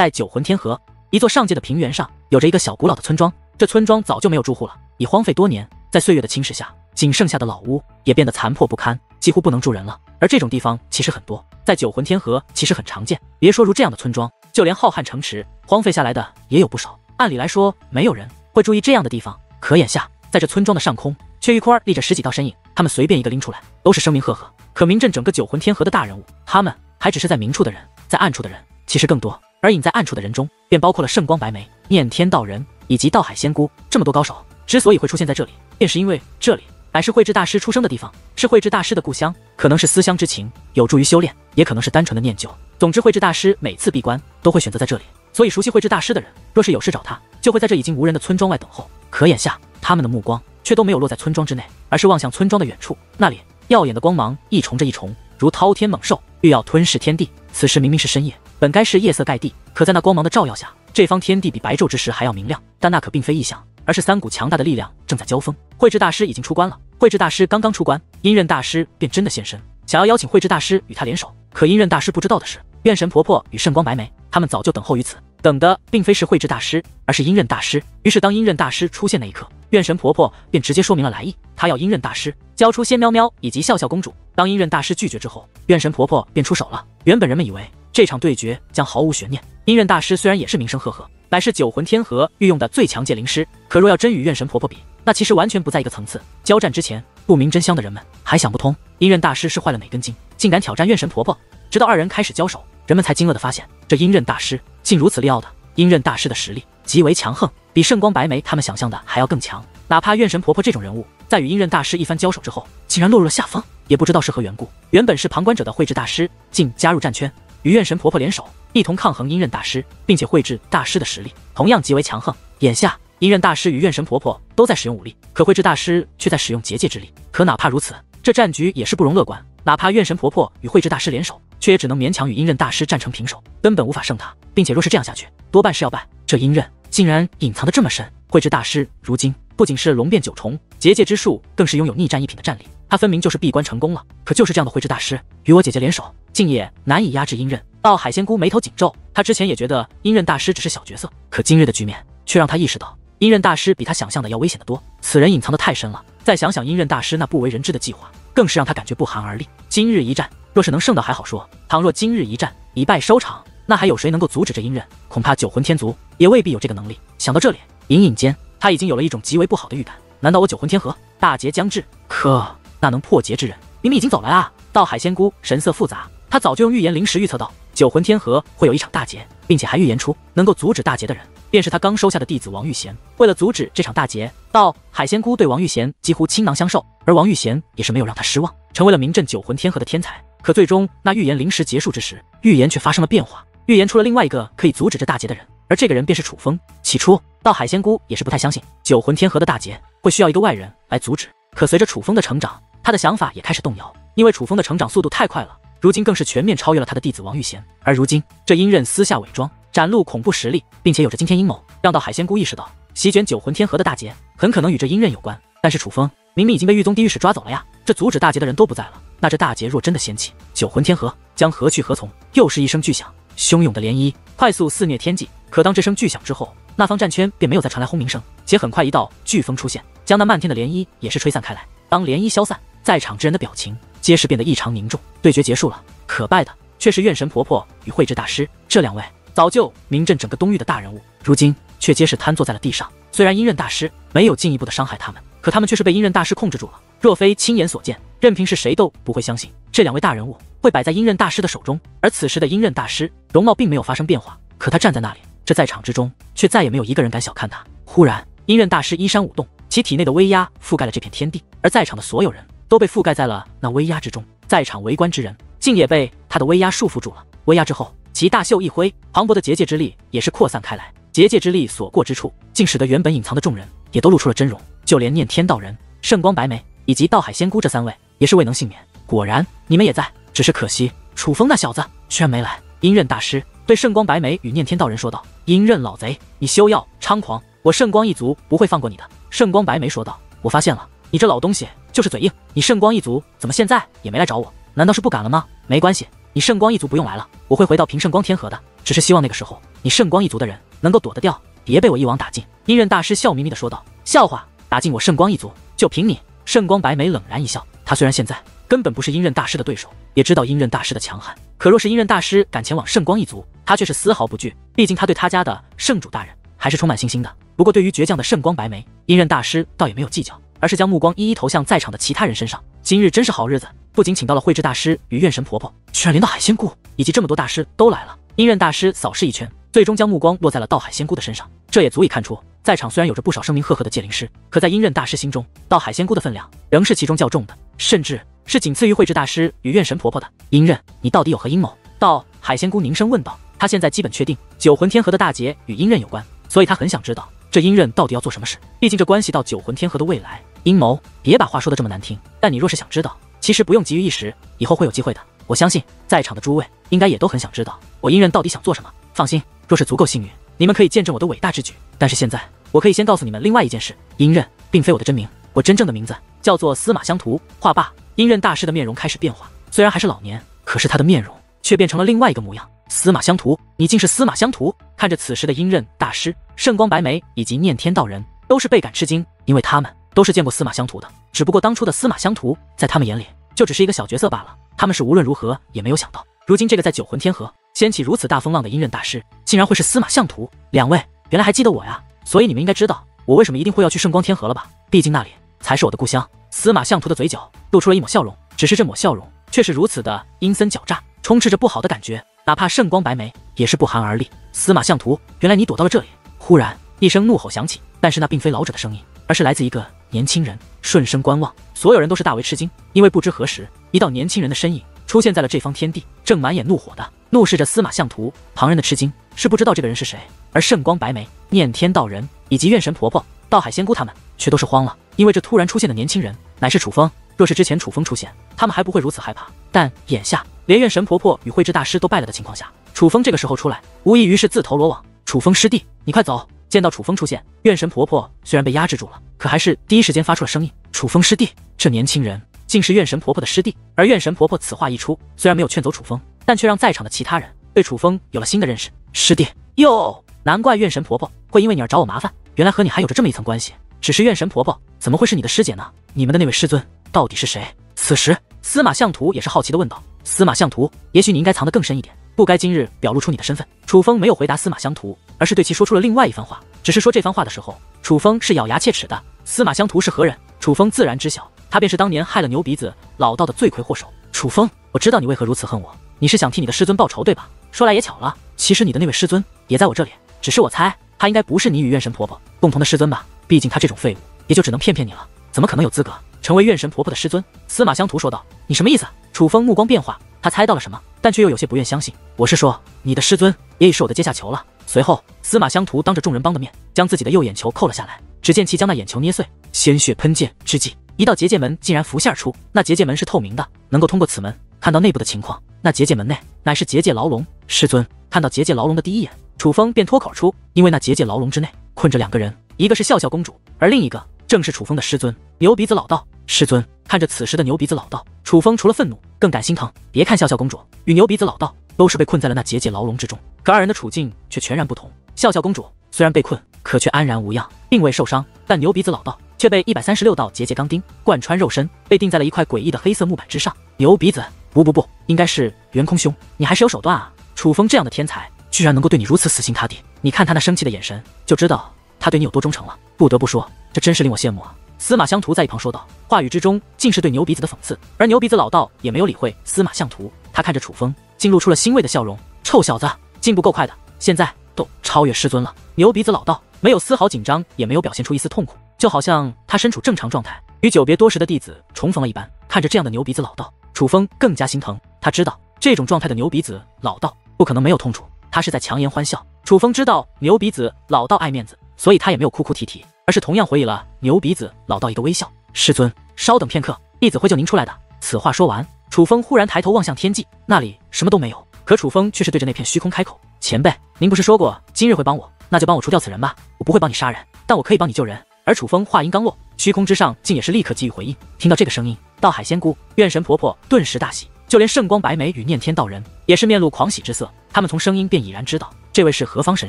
在九魂天河一座上界的平原上，有着一个小古老的村庄。这村庄早就没有住户了，已荒废多年。在岁月的侵蚀下，仅剩下的老屋也变得残破不堪，几乎不能住人了。而这种地方其实很多，在九魂天河其实很常见。别说如这样的村庄，就连浩瀚城池荒废下来的也有不少。按理来说，没有人会注意这样的地方。可眼下，在这村庄的上空，却一块立着十几道身影。他们随便一个拎出来，都是声名赫赫，可名震整个九魂天河的大人物。他们还只是在明处的人，在暗处的人其实更多。而隐在暗处的人中，便包括了圣光白眉、念天道人以及道海仙姑这么多高手。之所以会出现在这里，便是因为这里乃是慧智大师出生的地方，是慧智大师的故乡。可能是思乡之情有助于修炼，也可能是单纯的念旧。总之，慧智大师每次闭关都会选择在这里。所以，熟悉慧智大师的人，若是有事找他，就会在这已经无人的村庄外等候。可眼下，他们的目光却都没有落在村庄之内，而是望向村庄的远处。那里耀眼的光芒一重着一重，如滔天猛兽，欲要吞噬天地。此时明明是深夜，本该是夜色盖地，可在那光芒的照耀下，这方天地比白昼之时还要明亮。但那可并非异象。而是三股强大的力量正在交锋。慧智大师已经出关了。慧智大师刚刚出关，阴刃大师便真的现身，想要邀请慧智大师与他联手。可阴刃大师不知道的是，怨神婆婆与圣光白眉他们早就等候于此，等的并非是慧智大师，而是阴刃大师。于是当阴刃大师出现那一刻，怨神婆婆便直接说明了来意，她要阴刃大师交出仙喵喵以及笑笑公主。当阴刃大师拒绝之后，怨神婆婆便出手了。原本人们以为这场对决将毫无悬念，阴刃大师虽然也是名声赫赫。乃是九魂天河御用的最强界灵师，可若要真与怨神婆婆比，那其实完全不在一个层次。交战之前，不明真相的人们还想不通，阴刃大师是坏了哪根筋，竟敢挑战怨神婆婆。直到二人开始交手，人们才惊愕的发现，这阴刃大师竟如此利奥的。阴刃大师的实力极为强横，比圣光白眉他们想象的还要更强。哪怕怨神婆婆这种人物，在与阴刃大师一番交手之后，竟然落入了下风，也不知道是何缘故。原本是旁观者的绘制大师，竟加入战圈，与怨神婆婆联手。一同抗衡阴刃大师，并且绘制大师的实力同样极为强横。眼下阴刃大师与怨神婆婆都在使用武力，可绘制大师却在使用结界之力。可哪怕如此，这战局也是不容乐观。哪怕怨神婆婆与绘制大师联手，却也只能勉强与阴刃大师战成平手，根本无法胜他。并且若是这样下去，多半是要败。这阴刃竟然隐藏的这么深，绘制大师如今不仅是龙变九重，结界之术更是拥有逆战一品的战力。他分明就是闭关成功了。可就是这样的绘制大师，与我姐姐联手，竟也难以压制阴刃。到海仙姑眉头紧皱，她之前也觉得阴刃大师只是小角色，可今日的局面却让她意识到，阴刃大师比她想象的要危险得多。此人隐藏的太深了。再想想阴刃大师那不为人知的计划，更是让她感觉不寒而栗。今日一战，若是能胜的还好说，倘若今日一战以败收场，那还有谁能够阻止这阴刃？恐怕九魂天族也未必有这个能力。想到这里，隐隐间他已经有了一种极为不好的预感。难道我九魂天河大劫将至？可那能破劫之人明明已经走了啊！到海仙姑神色复杂，她早就用预言灵石预测到。九魂天河会有一场大劫，并且还预言出能够阻止大劫的人，便是他刚收下的弟子王玉贤。为了阻止这场大劫，道海仙姑对王玉贤几乎倾囊相授，而王玉贤也是没有让他失望，成为了名震九魂天河的天才。可最终那预言灵石结束之时，预言却发生了变化，预言出了另外一个可以阻止这大劫的人，而这个人便是楚风。起初，道海仙姑也是不太相信九魂天河的大劫会需要一个外人来阻止，可随着楚风的成长，他的想法也开始动摇，因为楚风的成长速度太快了。如今更是全面超越了他的弟子王玉贤，而如今这阴刃私下伪装，展露恐怖实力，并且有着惊天阴谋，让到海仙姑意识到席卷九魂天河的大劫很可能与这阴刃有关。但是楚风明明已经被狱宗地狱使抓走了呀，这阻止大劫的人都不在了，那这大劫若真的掀起，九魂天河将何去何从？又是一声巨响，汹涌的涟漪快速肆虐天际。可当这声巨响之后，那方战圈便没有再传来轰鸣声，且很快一道飓风出现，将那漫天的涟漪也是吹散开来。当涟漪消散，在场之人的表情。皆是变得异常凝重。对决结束了，可败的却是怨神婆婆与慧智大师这两位早就名震整个东域的大人物，如今却皆是瘫坐在了地上。虽然阴刃大师没有进一步的伤害他们，可他们却是被阴刃大师控制住了。若非亲眼所见，任凭是谁都不会相信这两位大人物会摆在阴刃大师的手中。而此时的阴刃大师容貌并没有发生变化，可他站在那里，这在场之中却再也没有一个人敢小看他。忽然，阴刃大师衣衫舞动，其体内的威压覆盖了这片天地，而在场的所有人。都被覆盖在了那威压之中，在场围观之人竟也被他的威压束缚住了。威压之后，其大袖一挥，磅礴的结界之力也是扩散开来。结界之力所过之处，竟使得原本隐藏的众人也都露出了真容。就连念天道人、圣光白眉以及道海仙姑这三位，也是未能幸免。果然，你们也在，只是可惜楚风那小子居然没来。阴刃大师对圣光白眉与念天道人说道：“阴刃老贼，你休要猖狂，我圣光一族不会放过你的。”圣光白眉说道：“我发现了，你这老东西。”就是嘴硬，你圣光一族怎么现在也没来找我？难道是不敢了吗？没关系，你圣光一族不用来了，我会回到平圣光天河的。只是希望那个时候你圣光一族的人能够躲得掉，别被我一网打尽。阴刃大师笑眯眯的说道：“笑话，打进我圣光一族，就凭你？”圣光白眉冷然一笑，他虽然现在根本不是阴刃大师的对手，也知道阴刃大师的强悍，可若是阴刃大师敢前往圣光一族，他却是丝毫不惧。毕竟他对他家的圣主大人还是充满信心的。不过对于倔强的圣光白眉，阴刃大师倒也没有计较，而是将目光一一投向在场的其他人身上。今日真是好日子，不仅请到了慧智大师与怨神婆婆，居然连到海仙姑以及这么多大师都来了。阴刃大师扫视一圈，最终将目光落在了道海仙姑的身上。这也足以看出，在场虽然有着不少声名赫赫的界灵师，可在阴刃大师心中，道海仙姑的分量仍是其中较重的，甚至是仅次于慧智大师与怨神婆婆的。阴刃，你到底有何阴谋？道海仙姑凝声问道。她现在基本确定九魂天河的大劫与阴刃有关，所以她很想知道这阴刃到底要做什么事。毕竟这关系到九魂天河的未来。阴谋，别把话说的这么难听。但你若是想知道，其实不用急于一时，以后会有机会的。我相信在场的诸位应该也都很想知道我阴刃到底想做什么。放心，若是足够幸运，你们可以见证我的伟大之举。但是现在，我可以先告诉你们另外一件事：阴刃并非我的真名，我真正的名字叫做司马相图。话罢，阴刃大师的面容开始变化，虽然还是老年，可是他的面容却变成了另外一个模样。司马相图，你竟是司马相图！看着此时的阴刃大师、圣光白眉以及念天道人，都是倍感吃惊，因为他们都是见过司马相图的，只不过当初的司马相图在他们眼里就只是一个小角色罢了。他们是无论如何也没有想到，如今这个在九魂天河掀起如此大风浪的阴刃大师，竟然会是司马相图。两位原来还记得我呀，所以你们应该知道我为什么一定会要去圣光天河了吧？毕竟那里才是我的故乡。司马相图的嘴角露出了一抹笑容，只是这抹笑容却是如此的阴森狡诈，充斥着不好的感觉，哪怕圣光白眉也是不寒而栗。司马相图，原来你躲到了这里！忽然一声怒吼响起，但是那并非老者的声音，而是来自一个年轻人。顺声观望，所有人都是大为吃惊，因为不知何时。一道年轻人的身影出现在了这方天地，正满眼怒火的怒视着司马相图。旁人的吃惊是不知道这个人是谁，而圣光白眉、念天道人以及怨神婆婆、道海仙姑他们却都是慌了，因为这突然出现的年轻人乃是楚风。若是之前楚风出现，他们还不会如此害怕。但眼下连怨神婆婆与慧智大师都败了的情况下，楚风这个时候出来，无异于是自投罗网。楚风师弟，你快走！见到楚风出现，怨神婆婆虽然被压制住了，可还是第一时间发出了声音：“楚风师弟，这年轻人。”竟是怨神婆婆的师弟，而怨神婆婆此话一出，虽然没有劝走楚风，但却让在场的其他人对楚风有了新的认识。师弟哟，难怪怨神婆婆会因为你而找我麻烦，原来和你还有着这么一层关系。只是怨神婆婆怎么会是你的师姐呢？你们的那位师尊到底是谁？此时司马相图也是好奇的问道。司马相图，也许你应该藏得更深一点，不该今日表露出你的身份。楚风没有回答司马相图，而是对其说出了另外一番话。只是说这番话的时候，楚风是咬牙切齿的。司马相图是何人？楚风自然知晓。他便是当年害了牛鼻子老道的罪魁祸首楚风。我知道你为何如此恨我，你是想替你的师尊报仇，对吧？说来也巧了，其实你的那位师尊也在我这里。只是我猜，他应该不是你与怨神婆婆共同的师尊吧？毕竟他这种废物，也就只能骗骗你了，怎么可能有资格成为怨神婆婆的师尊？司马相图说道。你什么意思？楚风目光变化，他猜到了什么，但却又有些不愿相信。我是说，你的师尊也已是我的阶下囚了。随后，司马相图当着众人帮的面，将自己的右眼球扣了下来。只见其将那眼球捏碎，鲜血喷溅之际。一道结界门竟然浮现而出，那结界门是透明的，能够通过此门看到内部的情况。那结界门内乃是结界牢笼。师尊看到结界牢笼的第一眼，楚风便脱口而出，因为那结界牢笼之内困着两个人，一个是笑笑公主，而另一个正是楚风的师尊牛鼻子老道。师尊看着此时的牛鼻子老道，楚风除了愤怒，更感心疼。别看笑笑公主与牛鼻子老道都是被困在了那结界牢笼之中，可二人的处境却全然不同。笑笑公主虽然被困，可却安然无恙，并未受伤，但牛鼻子老道。却被一百三十六道结界钢钉贯穿肉身，被钉在了一块诡异的黑色木板之上。牛鼻子，不不不，应该是元空兄，你还是有手段啊！楚风这样的天才，居然能够对你如此死心塌地。你看他那生气的眼神，就知道他对你有多忠诚了。不得不说，这真是令我羡慕啊！司马相图在一旁说道，话语之中尽是对牛鼻子的讽刺。而牛鼻子老道也没有理会司马相图，他看着楚风，竟露出了欣慰的笑容。臭小子，进步够快的，现在都超越师尊了。牛鼻子老道没有丝毫紧张，也没有表现出一丝痛苦。就好像他身处正常状态，与久别多时的弟子重逢了一般。看着这样的牛鼻子老道，楚风更加心疼。他知道这种状态的牛鼻子老道不可能没有痛楚，他是在强颜欢笑。楚风知道牛鼻子老道爱面子，所以他也没有哭哭啼啼，而是同样回以了牛鼻子老道一个微笑。师尊，稍等片刻，弟子会救您出来的。此话说完，楚风忽然抬头望向天际，那里什么都没有，可楚风却是对着那片虚空开口：“前辈，您不是说过今日会帮我？那就帮我除掉此人吧。我不会帮你杀人，但我可以帮你救人。”而楚风话音刚落，虚空之上竟也是立刻给予回应。听到这个声音，道海仙姑、怨神婆婆顿时大喜，就连圣光白眉与念天道人也是面露狂喜之色。他们从声音便已然知道，这位是何方神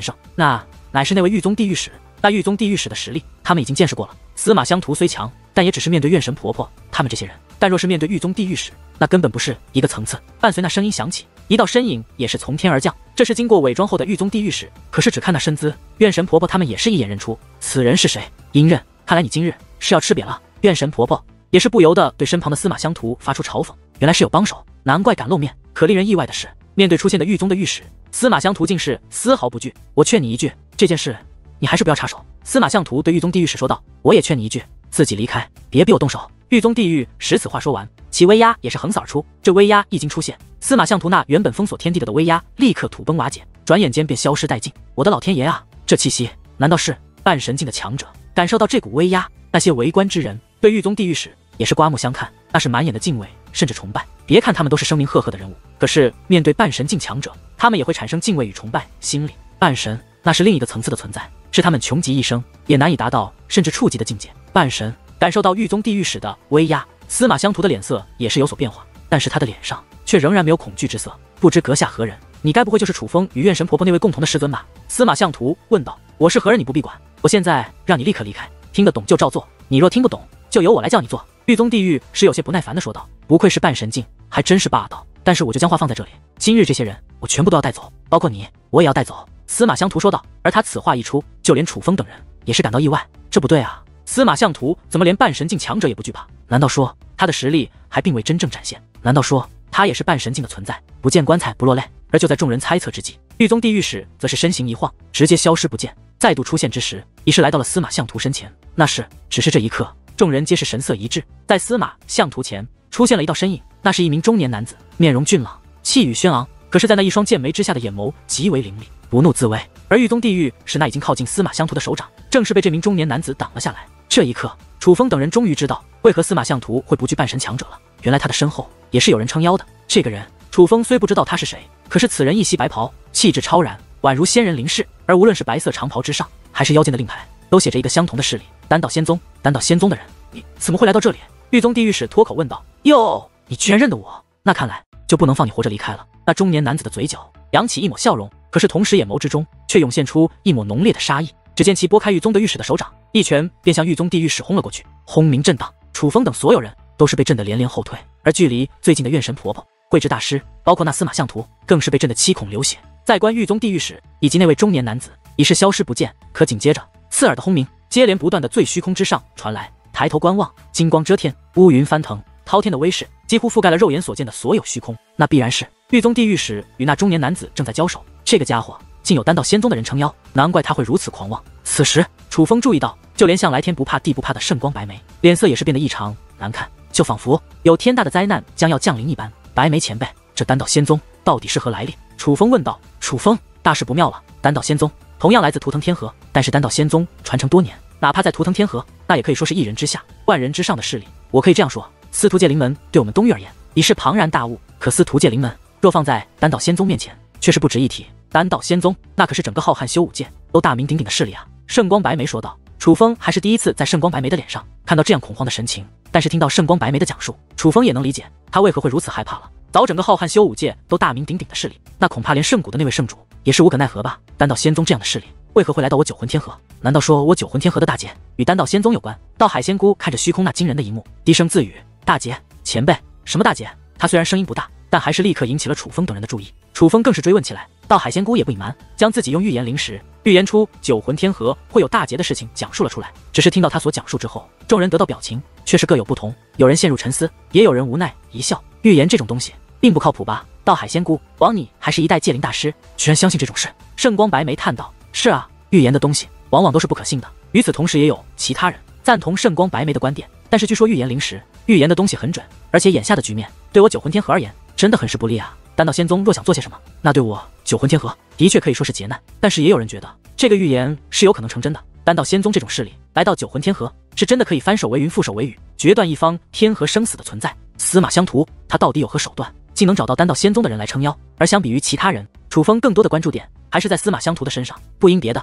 圣？那乃是那位玉宗地狱使。那玉宗地狱使的实力，他们已经见识过了。司马相图虽强，但也只是面对怨神婆婆他们这些人。但若是面对狱宗地狱使，那根本不是一个层次。伴随那声音响起，一道身影也是从天而降。这是经过伪装后的狱宗地狱使。可是只看那身姿，怨神婆婆他们也是一眼认出此人是谁。阴刃，看来你今日是要吃瘪了。怨神婆婆也是不由得对身旁的司马相图发出嘲讽。原来是有帮手，难怪敢露面。可令人意外的是，面对出现的狱中的御史，司马相图竟是丝毫不惧。我劝你一句，这件事你还是不要插手。司马相图对狱中地狱使说道：“我也劝你一句，自己离开，别逼我动手。”狱宗地狱使此话说完，其威压也是横扫而出。这威压一经出现，司马相图那原本封锁天地的的威压立刻土崩瓦解，转眼间便消失殆尽。我的老天爷啊，这气息难道是半神境的强者？感受到这股威压，那些围观之人对狱宗地狱使也是刮目相看，那是满眼的敬畏，甚至崇拜。别看他们都是声名赫赫的人物，可是面对半神境强者，他们也会产生敬畏与崇拜心理。半神那是另一个层次的存在，是他们穷极一生也难以达到甚至触及的境界。半神。感受到狱宗地狱使的威压，司马相图的脸色也是有所变化，但是他的脸上却仍然没有恐惧之色。不知阁下何人？你该不会就是楚风与怨神婆婆那位共同的师尊吧？司马相图问道。我是何人，你不必管。我现在让你立刻离开，听得懂就照做，你若听不懂，就由我来叫你做。狱宗地狱是有些不耐烦的说道。不愧是半神境，还真是霸道。但是我就将话放在这里，今日这些人我全部都要带走，包括你，我也要带走。司马相图说道。而他此话一出，就连楚风等人也是感到意外，这不对啊。司马相图怎么连半神境强者也不惧怕？难道说他的实力还并未真正展现？难道说他也是半神境的存在？不见棺材不落泪。而就在众人猜测之际，狱宗地狱使则是身形一晃，直接消失不见。再度出现之时，已是来到了司马相图身前。那是，只是这一刻，众人皆是神色一致。在司马相图前出现了一道身影，那是一名中年男子，面容俊朗，气宇轩昂。可是，在那一双剑眉之下的眼眸极为凌厉，不怒自威。而狱宗地狱使那已经靠近司马相图的手掌，正是被这名中年男子挡了下来。这一刻，楚风等人终于知道为何司马相图会不惧半神强者了。原来他的身后也是有人撑腰的。这个人，楚风虽不知道他是谁，可是此人一袭白袍，气质超然，宛如仙人临世。而无论是白色长袍之上，还是腰间的令牌，都写着一个相同的势力——丹道仙宗。丹道仙宗的人，你怎么会来到这里？狱宗地狱使脱口问道：“哟，你居然认得我？那看来就不能放你活着离开了。”那中年男子的嘴角扬起一抹笑容，可是同时眼眸之中却涌现出一抹浓烈的杀意。只见其拨开狱宗的御史的手掌，一拳便向狱宗地狱使轰了过去，轰鸣震荡。楚风等所有人都是被震得连连后退，而距离最近的怨神婆婆、慧智大师，包括那司马相图，更是被震得七孔流血。在观狱宗地狱使以及那位中年男子已是消失不见，可紧接着刺耳的轰鸣接连不断的最虚空之上传来。抬头观望，金光遮天，乌云翻腾，滔天的威势几乎覆盖了肉眼所见的所有虚空。那必然是狱宗地狱使与那中年男子正在交手。这个家伙。竟有丹道仙宗的人撑腰，难怪他会如此狂妄。此时，楚风注意到，就连向来天不怕地不怕的圣光白眉，脸色也是变得异常难看，就仿佛有天大的灾难将要降临一般。白眉前辈，这丹道仙宗到底是何来历？楚风问道。楚风，大事不妙了！丹道仙宗同样来自图腾天河，但是丹道仙宗传承多年，哪怕在图腾天河，那也可以说是一人之下，万人之上的势力。我可以这样说，司徒界灵门对我们东域而言已是庞然大物，可司徒界灵门若放在丹道仙宗面前，却是不值一提。丹道仙宗，那可是整个浩瀚修武界都大名鼎鼎的势力啊！圣光白眉说道。楚风还是第一次在圣光白眉的脸上看到这样恐慌的神情，但是听到圣光白眉的讲述，楚风也能理解他为何会如此害怕了。早整个浩瀚修武界都大名鼎鼎的势力，那恐怕连圣谷的那位圣主也是无可奈何吧？丹道仙宗这样的势力，为何会来到我九魂天河？难道说我九魂天河的大劫与丹道仙宗有关？道海仙姑看着虚空那惊人的一幕，低声自语：“大劫，前辈，什么大劫？”他虽然声音不大，但还是立刻引起了楚风等人的注意。楚风更是追问起来。到海仙姑也不隐瞒，将自己用预言灵石预言出九魂天河会有大劫的事情讲述了出来。只是听到他所讲述之后，众人得到表情却是各有不同，有人陷入沉思，也有人无奈一笑。预言这种东西并不靠谱吧？到海仙姑，枉你还是一代界灵大师，居然相信这种事。圣光白眉叹道：“是啊，预言的东西往往都是不可信的。”与此同时，也有其他人赞同圣光白眉的观点。但是据说预言灵石预言的东西很准，而且眼下的局面对我九魂天河而言真的很是不利啊。丹道仙宗若想做些什么，那对我九魂天河的确可以说是劫难。但是也有人觉得这个预言是有可能成真的。丹道仙宗这种势力来到九魂天河，是真的。可以翻手为云覆手为雨，决断一方天河生死的存在。司马相图他到底有何手段，竟能找到丹道仙宗的人来撑腰？而相比于其他人，楚风更多的关注点还是在司马相图的身上，不因别的，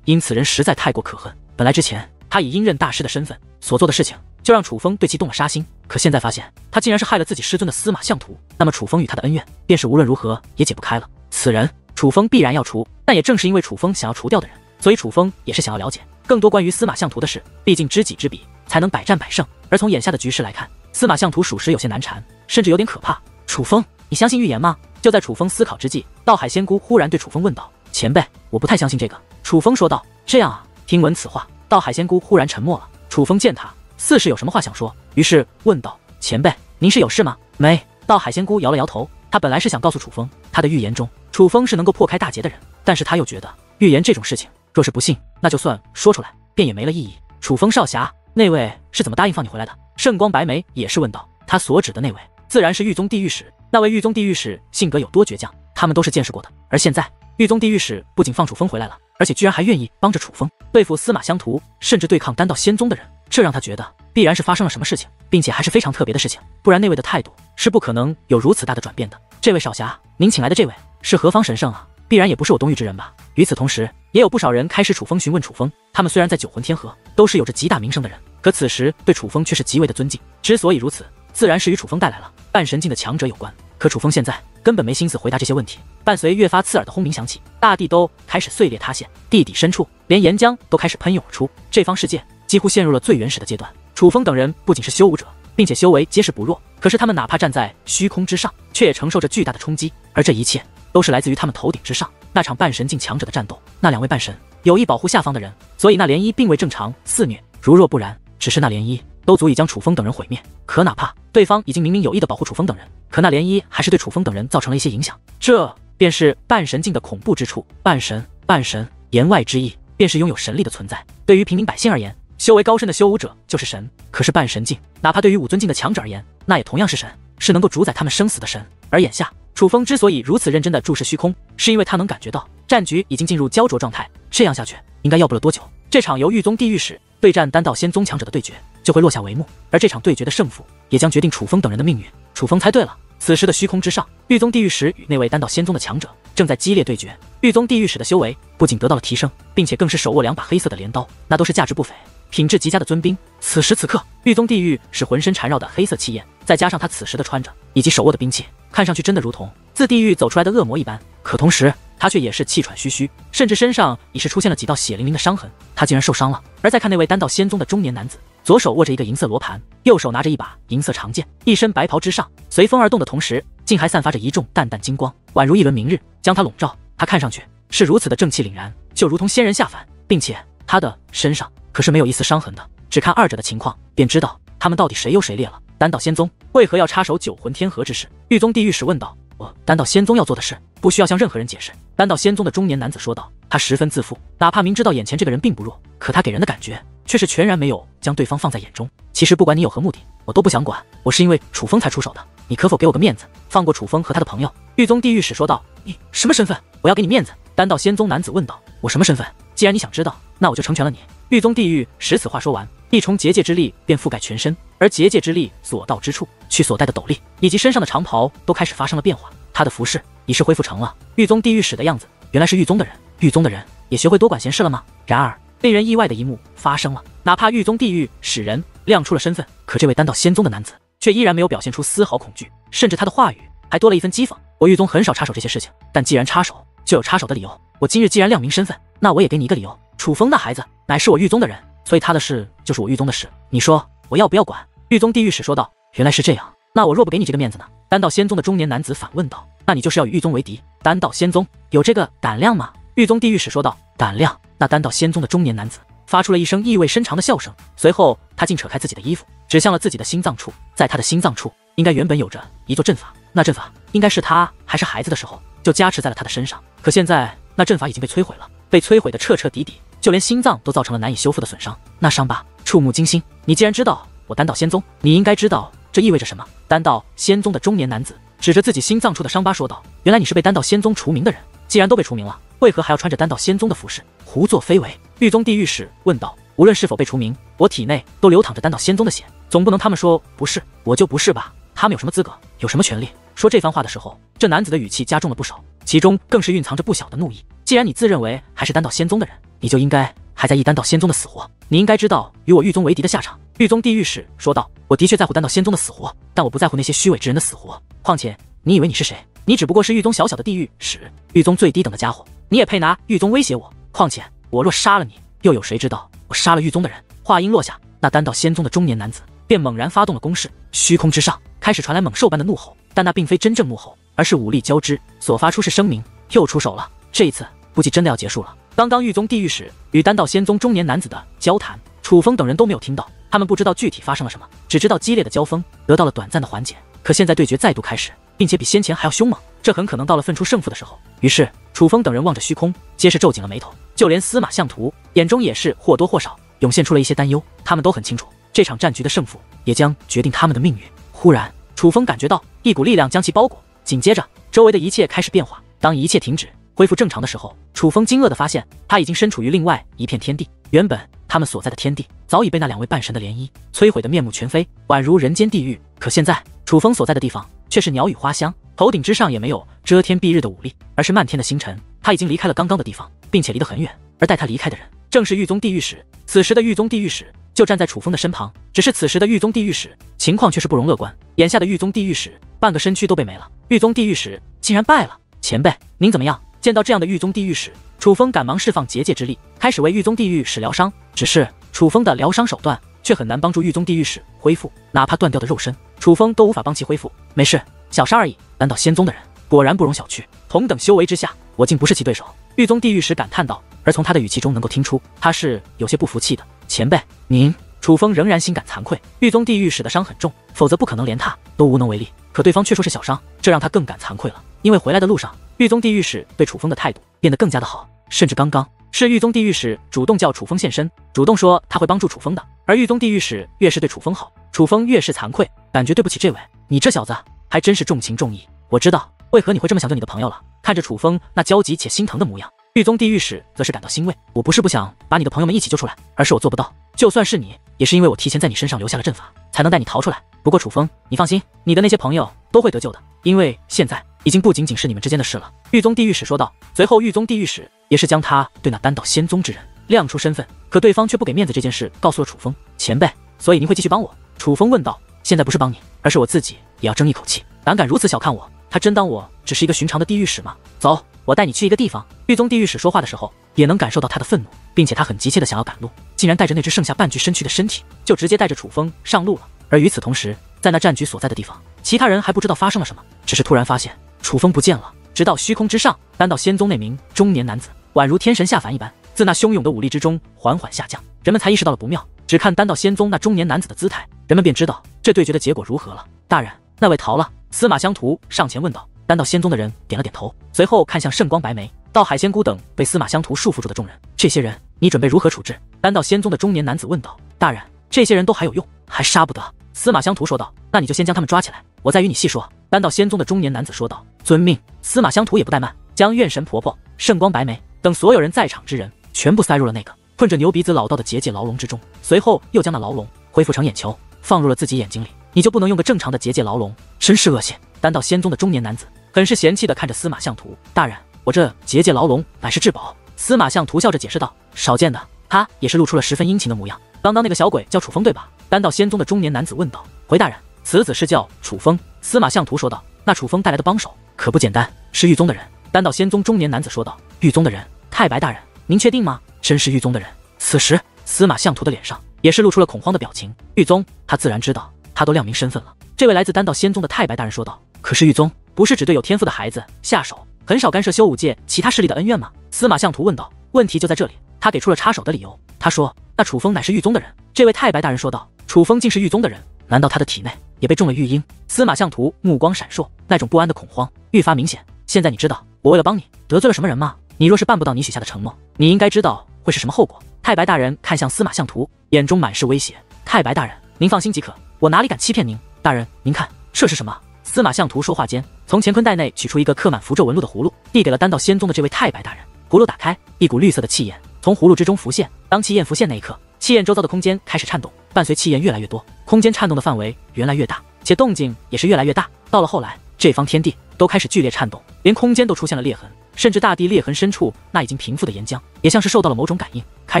因此人实在太过可恨。本来之前他以阴刃大师的身份所做的事情。就让楚风对其动了杀心，可现在发现他竟然是害了自己师尊的司马相图，那么楚风与他的恩怨便是无论如何也解不开了。此人楚风必然要除，但也正是因为楚风想要除掉的人，所以楚风也是想要了解更多关于司马相图的事。毕竟知己知彼，才能百战百胜。而从眼下的局势来看，司马相图属实有些难缠，甚至有点可怕。楚风，你相信预言吗？就在楚风思考之际，道海仙姑忽然对楚风问道：“前辈，我不太相信这个。”楚风说道：“这样啊。”听闻此话，道海仙姑忽然沉默了。楚风见他似是有什么话想说，于是问道：“前辈，您是有事吗？”没。道海仙姑摇了摇头。他本来是想告诉楚风，他的预言中，楚风是能够破开大劫的人，但是他又觉得预言这种事情，若是不信，那就算说出来，便也没了意义。楚风少侠，那位是怎么答应放你回来的？圣光白眉也是问道。他所指的那位，自然是狱宗地狱使。那位狱宗地狱使性格有多倔强，他们都是见识过的。而现在，狱宗地狱使不仅放楚风回来了。而且居然还愿意帮着楚风对付司马相图，甚至对抗丹道仙宗的人，这让他觉得必然是发生了什么事情，并且还是非常特别的事情，不然那位的态度是不可能有如此大的转变的。这位少侠，您请来的这位是何方神圣啊？必然也不是我东域之人吧？与此同时，也有不少人开始楚风询问楚风，他们虽然在九魂天河都是有着极大名声的人，可此时对楚风却是极为的尊敬。之所以如此，自然是与楚风带来了半神境的强者有关。可楚风现在根本没心思回答这些问题。伴随越发刺耳的轰鸣响起，大地都开始碎裂塌陷，地底深处连岩浆都开始喷涌而出。这方世界几乎陷入了最原始的阶段。楚风等人不仅是修武者，并且修为皆是不弱，可是他们哪怕站在虚空之上，却也承受着巨大的冲击。而这一切都是来自于他们头顶之上那场半神境强者的战斗。那两位半神有意保护下方的人，所以那涟漪并未正常肆虐。如若不然，只是那涟漪。都足以将楚风等人毁灭。可哪怕对方已经明明有意的保护楚风等人，可那涟漪还是对楚风等人造成了一些影响。这便是半神境的恐怖之处。半神，半神，言外之意便是拥有神力的存在。对于平民百姓而言，修为高深的修武者就是神。可是半神境，哪怕对于武尊境的强者而言，那也同样是神，是能够主宰他们生死的神。而眼下，楚风之所以如此认真的注视虚空，是因为他能感觉到战局已经进入焦灼状态。这样下去，应该要不了多久，这场由狱宗地狱使对战丹道仙宗强者的对决。就会落下帷幕，而这场对决的胜负也将决定楚风等人的命运。楚风猜对了，此时的虚空之上，狱宗地狱使与那位丹道仙宗的强者正在激烈对决。狱宗地狱使的修为不仅得到了提升，并且更是手握两把黑色的镰刀，那都是价值不菲、品质极佳的尊兵。此时此刻，狱宗地狱使浑身缠绕的黑色气焰，再加上他此时的穿着以及手握的兵器，看上去真的如同自地狱走出来的恶魔一般。可同时，他却也是气喘吁吁，甚至身上已是出现了几道血淋淋的伤痕。他竟然受伤了。而再看那位丹道仙宗的中年男子。左手握着一个银色罗盘，右手拿着一把银色长剑，一身白袍之上随风而动的同时，竟还散发着一众淡淡金光，宛如一轮明日将他笼罩。他看上去是如此的正气凛然，就如同仙人下凡，并且他的身上可是没有一丝伤痕的。只看二者的情况，便知道他们到底谁优谁劣了。丹道仙宗为何要插手九魂天河之事？狱宗地狱使问道。我丹道仙宗要做的事，不需要向任何人解释。丹道仙宗的中年男子说道。他十分自负，哪怕明知道眼前这个人并不弱，可他给人的感觉。却是全然没有将对方放在眼中。其实不管你有何目的，我都不想管。我是因为楚风才出手的，你可否给我个面子，放过楚风和他的朋友？狱宗地狱使说道。你什么身份？我要给你面子。丹道仙宗男子问道。我什么身份？既然你想知道，那我就成全了你。狱宗地狱使此话说完，一重结界之力便覆盖全身，而结界之力所到之处，去所带的斗笠以及身上的长袍都开始发生了变化。他的服饰已是恢复成了狱宗地狱使的样子。原来是狱宗的人，狱宗的人也学会多管闲事了吗？然而。令人意外的一幕发生了，哪怕狱宗地狱使人亮出了身份，可这位丹道仙宗的男子却依然没有表现出丝毫恐惧，甚至他的话语还多了一分讥讽。我狱宗很少插手这些事情，但既然插手，就有插手的理由。我今日既然亮明身份，那我也给你一个理由。楚风那孩子乃是我狱宗的人，所以他的事就是我狱宗的事。你说我要不要管？狱宗地狱使说道。原来是这样，那我若不给你这个面子呢？丹道仙宗的中年男子反问道。那你就是要与狱宗为敌？丹道仙宗有这个胆量吗？狱宗地狱使说道。胆量。那丹道仙宗的中年男子发出了一声意味深长的笑声，随后他竟扯开自己的衣服，指向了自己的心脏处。在他的心脏处，应该原本有着一座阵法，那阵法应该是他还是孩子的时候就加持在了他的身上。可现在那阵法已经被摧毁了，被摧毁的彻彻底底，就连心脏都造成了难以修复的损伤。那伤疤触目惊心。你既然知道我丹道仙宗，你应该知道这意味着什么。丹道仙宗的中年男子指着自己心脏处的伤疤说道：“原来你是被丹道仙宗除名的人。既然都被除名了。”为何还要穿着丹道仙宗的服饰胡作非为？狱宗地狱使问道。无论是否被除名，我体内都流淌着丹道仙宗的血，总不能他们说不是，我就不是吧？他们有什么资格，有什么权利？说这番话的时候，这男子的语气加重了不少，其中更是蕴藏着不小的怒意。既然你自认为还是丹道仙宗的人，你就应该还在意丹道仙宗的死活。你应该知道与我玉宗为敌的下场。玉宗地狱使说道。我的确在乎丹道仙宗的死活，但我不在乎那些虚伪之人的死活。况且你以为你是谁？你只不过是玉宗小小的地狱使，玉宗最低等的家伙，你也配拿玉宗威胁我？况且我若杀了你，又有谁知道我杀了玉宗的人？话音落下，那丹道仙宗的中年男子便猛然发动了攻势，虚空之上开始传来猛兽般的怒吼，但那并非真正怒吼，而是武力交织所发出是声明。又出手了，这一次估计真的要结束了。刚刚狱中地狱使与丹道仙宗中年男子的交谈，楚风等人都没有听到，他们不知道具体发生了什么，只知道激烈的交锋得到了短暂的缓解。可现在对决再度开始，并且比先前还要凶猛，这很可能到了分出胜负的时候。于是楚风等人望着虚空，皆是皱紧了眉头，就连司马相图眼中也是或多或少涌现出了一些担忧。他们都很清楚，这场战局的胜负也将决定他们的命运。忽然，楚风感觉到一股力量将其包裹，紧接着周围的一切开始变化。当一切停止，恢复正常的时候，楚风惊愕地发现，他已经身处于另外一片天地。原本他们所在的天地早已被那两位半神的涟漪摧毁得面目全非，宛如人间地狱。可现在，楚风所在的地方却是鸟语花香，头顶之上也没有遮天蔽日的武力，而是漫天的星辰。他已经离开了刚刚的地方，并且离得很远。而带他离开的人，正是狱宗地狱使。此时的狱宗地狱使就站在楚风的身旁，只是此时的狱宗地狱使情况却是不容乐观。眼下的狱宗地狱使半个身躯都被没了，狱宗地狱使竟然败了。前辈，您怎么样？见到这样的狱宗地狱使，楚风赶忙释放结界之力，开始为狱宗地狱使疗伤。只是楚风的疗伤手段却很难帮助狱宗地狱使恢复，哪怕断掉的肉身，楚风都无法帮其恢复。没事，小伤而已。难道仙宗的人果然不容小觑？同等修为之下，我竟不是其对手。狱宗地狱使感叹道，而从他的语气中能够听出，他是有些不服气的。前辈，您……楚风仍然心感惭愧，狱宗地狱使的伤很重，否则不可能连他都无能为力。可对方却说是小伤，这让他更感惭愧了。因为回来的路上，狱宗地狱使对楚风的态度变得更加的好，甚至刚刚是狱宗地狱使主动叫楚风现身，主动说他会帮助楚风的。而狱宗地狱使越是对楚风好，楚风越是惭愧，感觉对不起这位。你这小子还真是重情重义。我知道为何你会这么想救你的朋友了。看着楚风那焦急且心疼的模样，狱宗地狱使则是感到欣慰。我不是不想把你的朋友们一起救出来，而是我做不到。就算是你，也是因为我提前在你身上留下了阵法，才能带你逃出来。不过楚风，你放心，你的那些朋友都会得救的，因为现在。已经不仅仅是你们之间的事了，狱宗地狱使说道。随后，狱宗地狱使也是将他对那单道仙宗之人亮出身份，可对方却不给面子，这件事告诉了楚风前辈。所以您会继续帮我？楚风问道。现在不是帮你，而是我自己也要争一口气。胆敢如此小看我，他真当我只是一个寻常的地狱使吗？走，我带你去一个地方。狱宗地狱使说话的时候，也能感受到他的愤怒，并且他很急切的想要赶路，竟然带着那只剩下半具身躯的身体，就直接带着楚风上路了。而与此同时，在那战局所在的地方，其他人还不知道发生了什么，只是突然发现。楚风不见了，直到虚空之上，单道仙宗那名中年男子宛如天神下凡一般，自那汹涌的武力之中缓缓下降，人们才意识到了不妙。只看单道仙宗那中年男子的姿态，人们便知道这对决的结果如何了。大人，那位逃了？司马相图上前问道。丹道仙宗的人点了点头，随后看向圣光白眉、道海仙姑等被司马相图束缚住的众人，这些人你准备如何处置？丹道仙宗的中年男子问道。大人，这些人都还有用，还杀不得。司马相图说道。那你就先将他们抓起来，我再与你细说。丹道仙宗的中年男子说道：“遵命。”司马相图也不怠慢，将怨神婆婆、圣光白眉等所有人在场之人全部塞入了那个困着牛鼻子老道的结界牢笼之中，随后又将那牢笼恢复成眼球，放入了自己眼睛里。你就不能用个正常的结界牢笼？真是恶心！丹道仙宗的中年男子很是嫌弃的看着司马相图大人：“我这结界牢笼乃是至宝。”司马相图笑着解释道：“少见的。”他也是露出了十分殷勤的模样。刚刚那个小鬼叫楚风对吧？丹道仙宗的中年男子问道：“回大人。”此子是叫楚风，司马相图说道。那楚风带来的帮手可不简单，是狱宗的人。丹道仙宗中年男子说道。狱宗的人，太白大人，您确定吗？真是狱宗的人。此时，司马相图的脸上也是露出了恐慌的表情。狱宗，他自然知道，他都亮明身份了。这位来自丹道仙宗的太白大人说道。可是玉宗不是只对有天赋的孩子下手，很少干涉修武界其他势力的恩怨吗？司马相图问道。问题就在这里，他给出了插手的理由。他说，那楚风乃是玉宗的人。这位太白大人说道。楚风竟是玉宗的人，难道他的体内？也被中了玉婴，司马相图目光闪烁，那种不安的恐慌愈发明显。现在你知道我为了帮你得罪了什么人吗？你若是办不到你许下的承诺，你应该知道会是什么后果。太白大人看向司马相图，眼中满是威胁。太白大人，您放心即可，我哪里敢欺骗您？大人，您看这是什么？司马相图说话间，从乾坤袋内取出一个刻满符咒纹路的葫芦，递给了丹道仙宗的这位太白大人。葫芦打开，一股绿色的气焰从葫芦之中浮现。当气焰浮现那一刻，气焰周遭的空间开始颤动。伴随气焰越来越多，空间颤动的范围越来越大，且动静也是越来越大。到了后来，这方天地都开始剧烈颤动，连空间都出现了裂痕，甚至大地裂痕深处那已经平复的岩浆，也像是受到了某种感应，开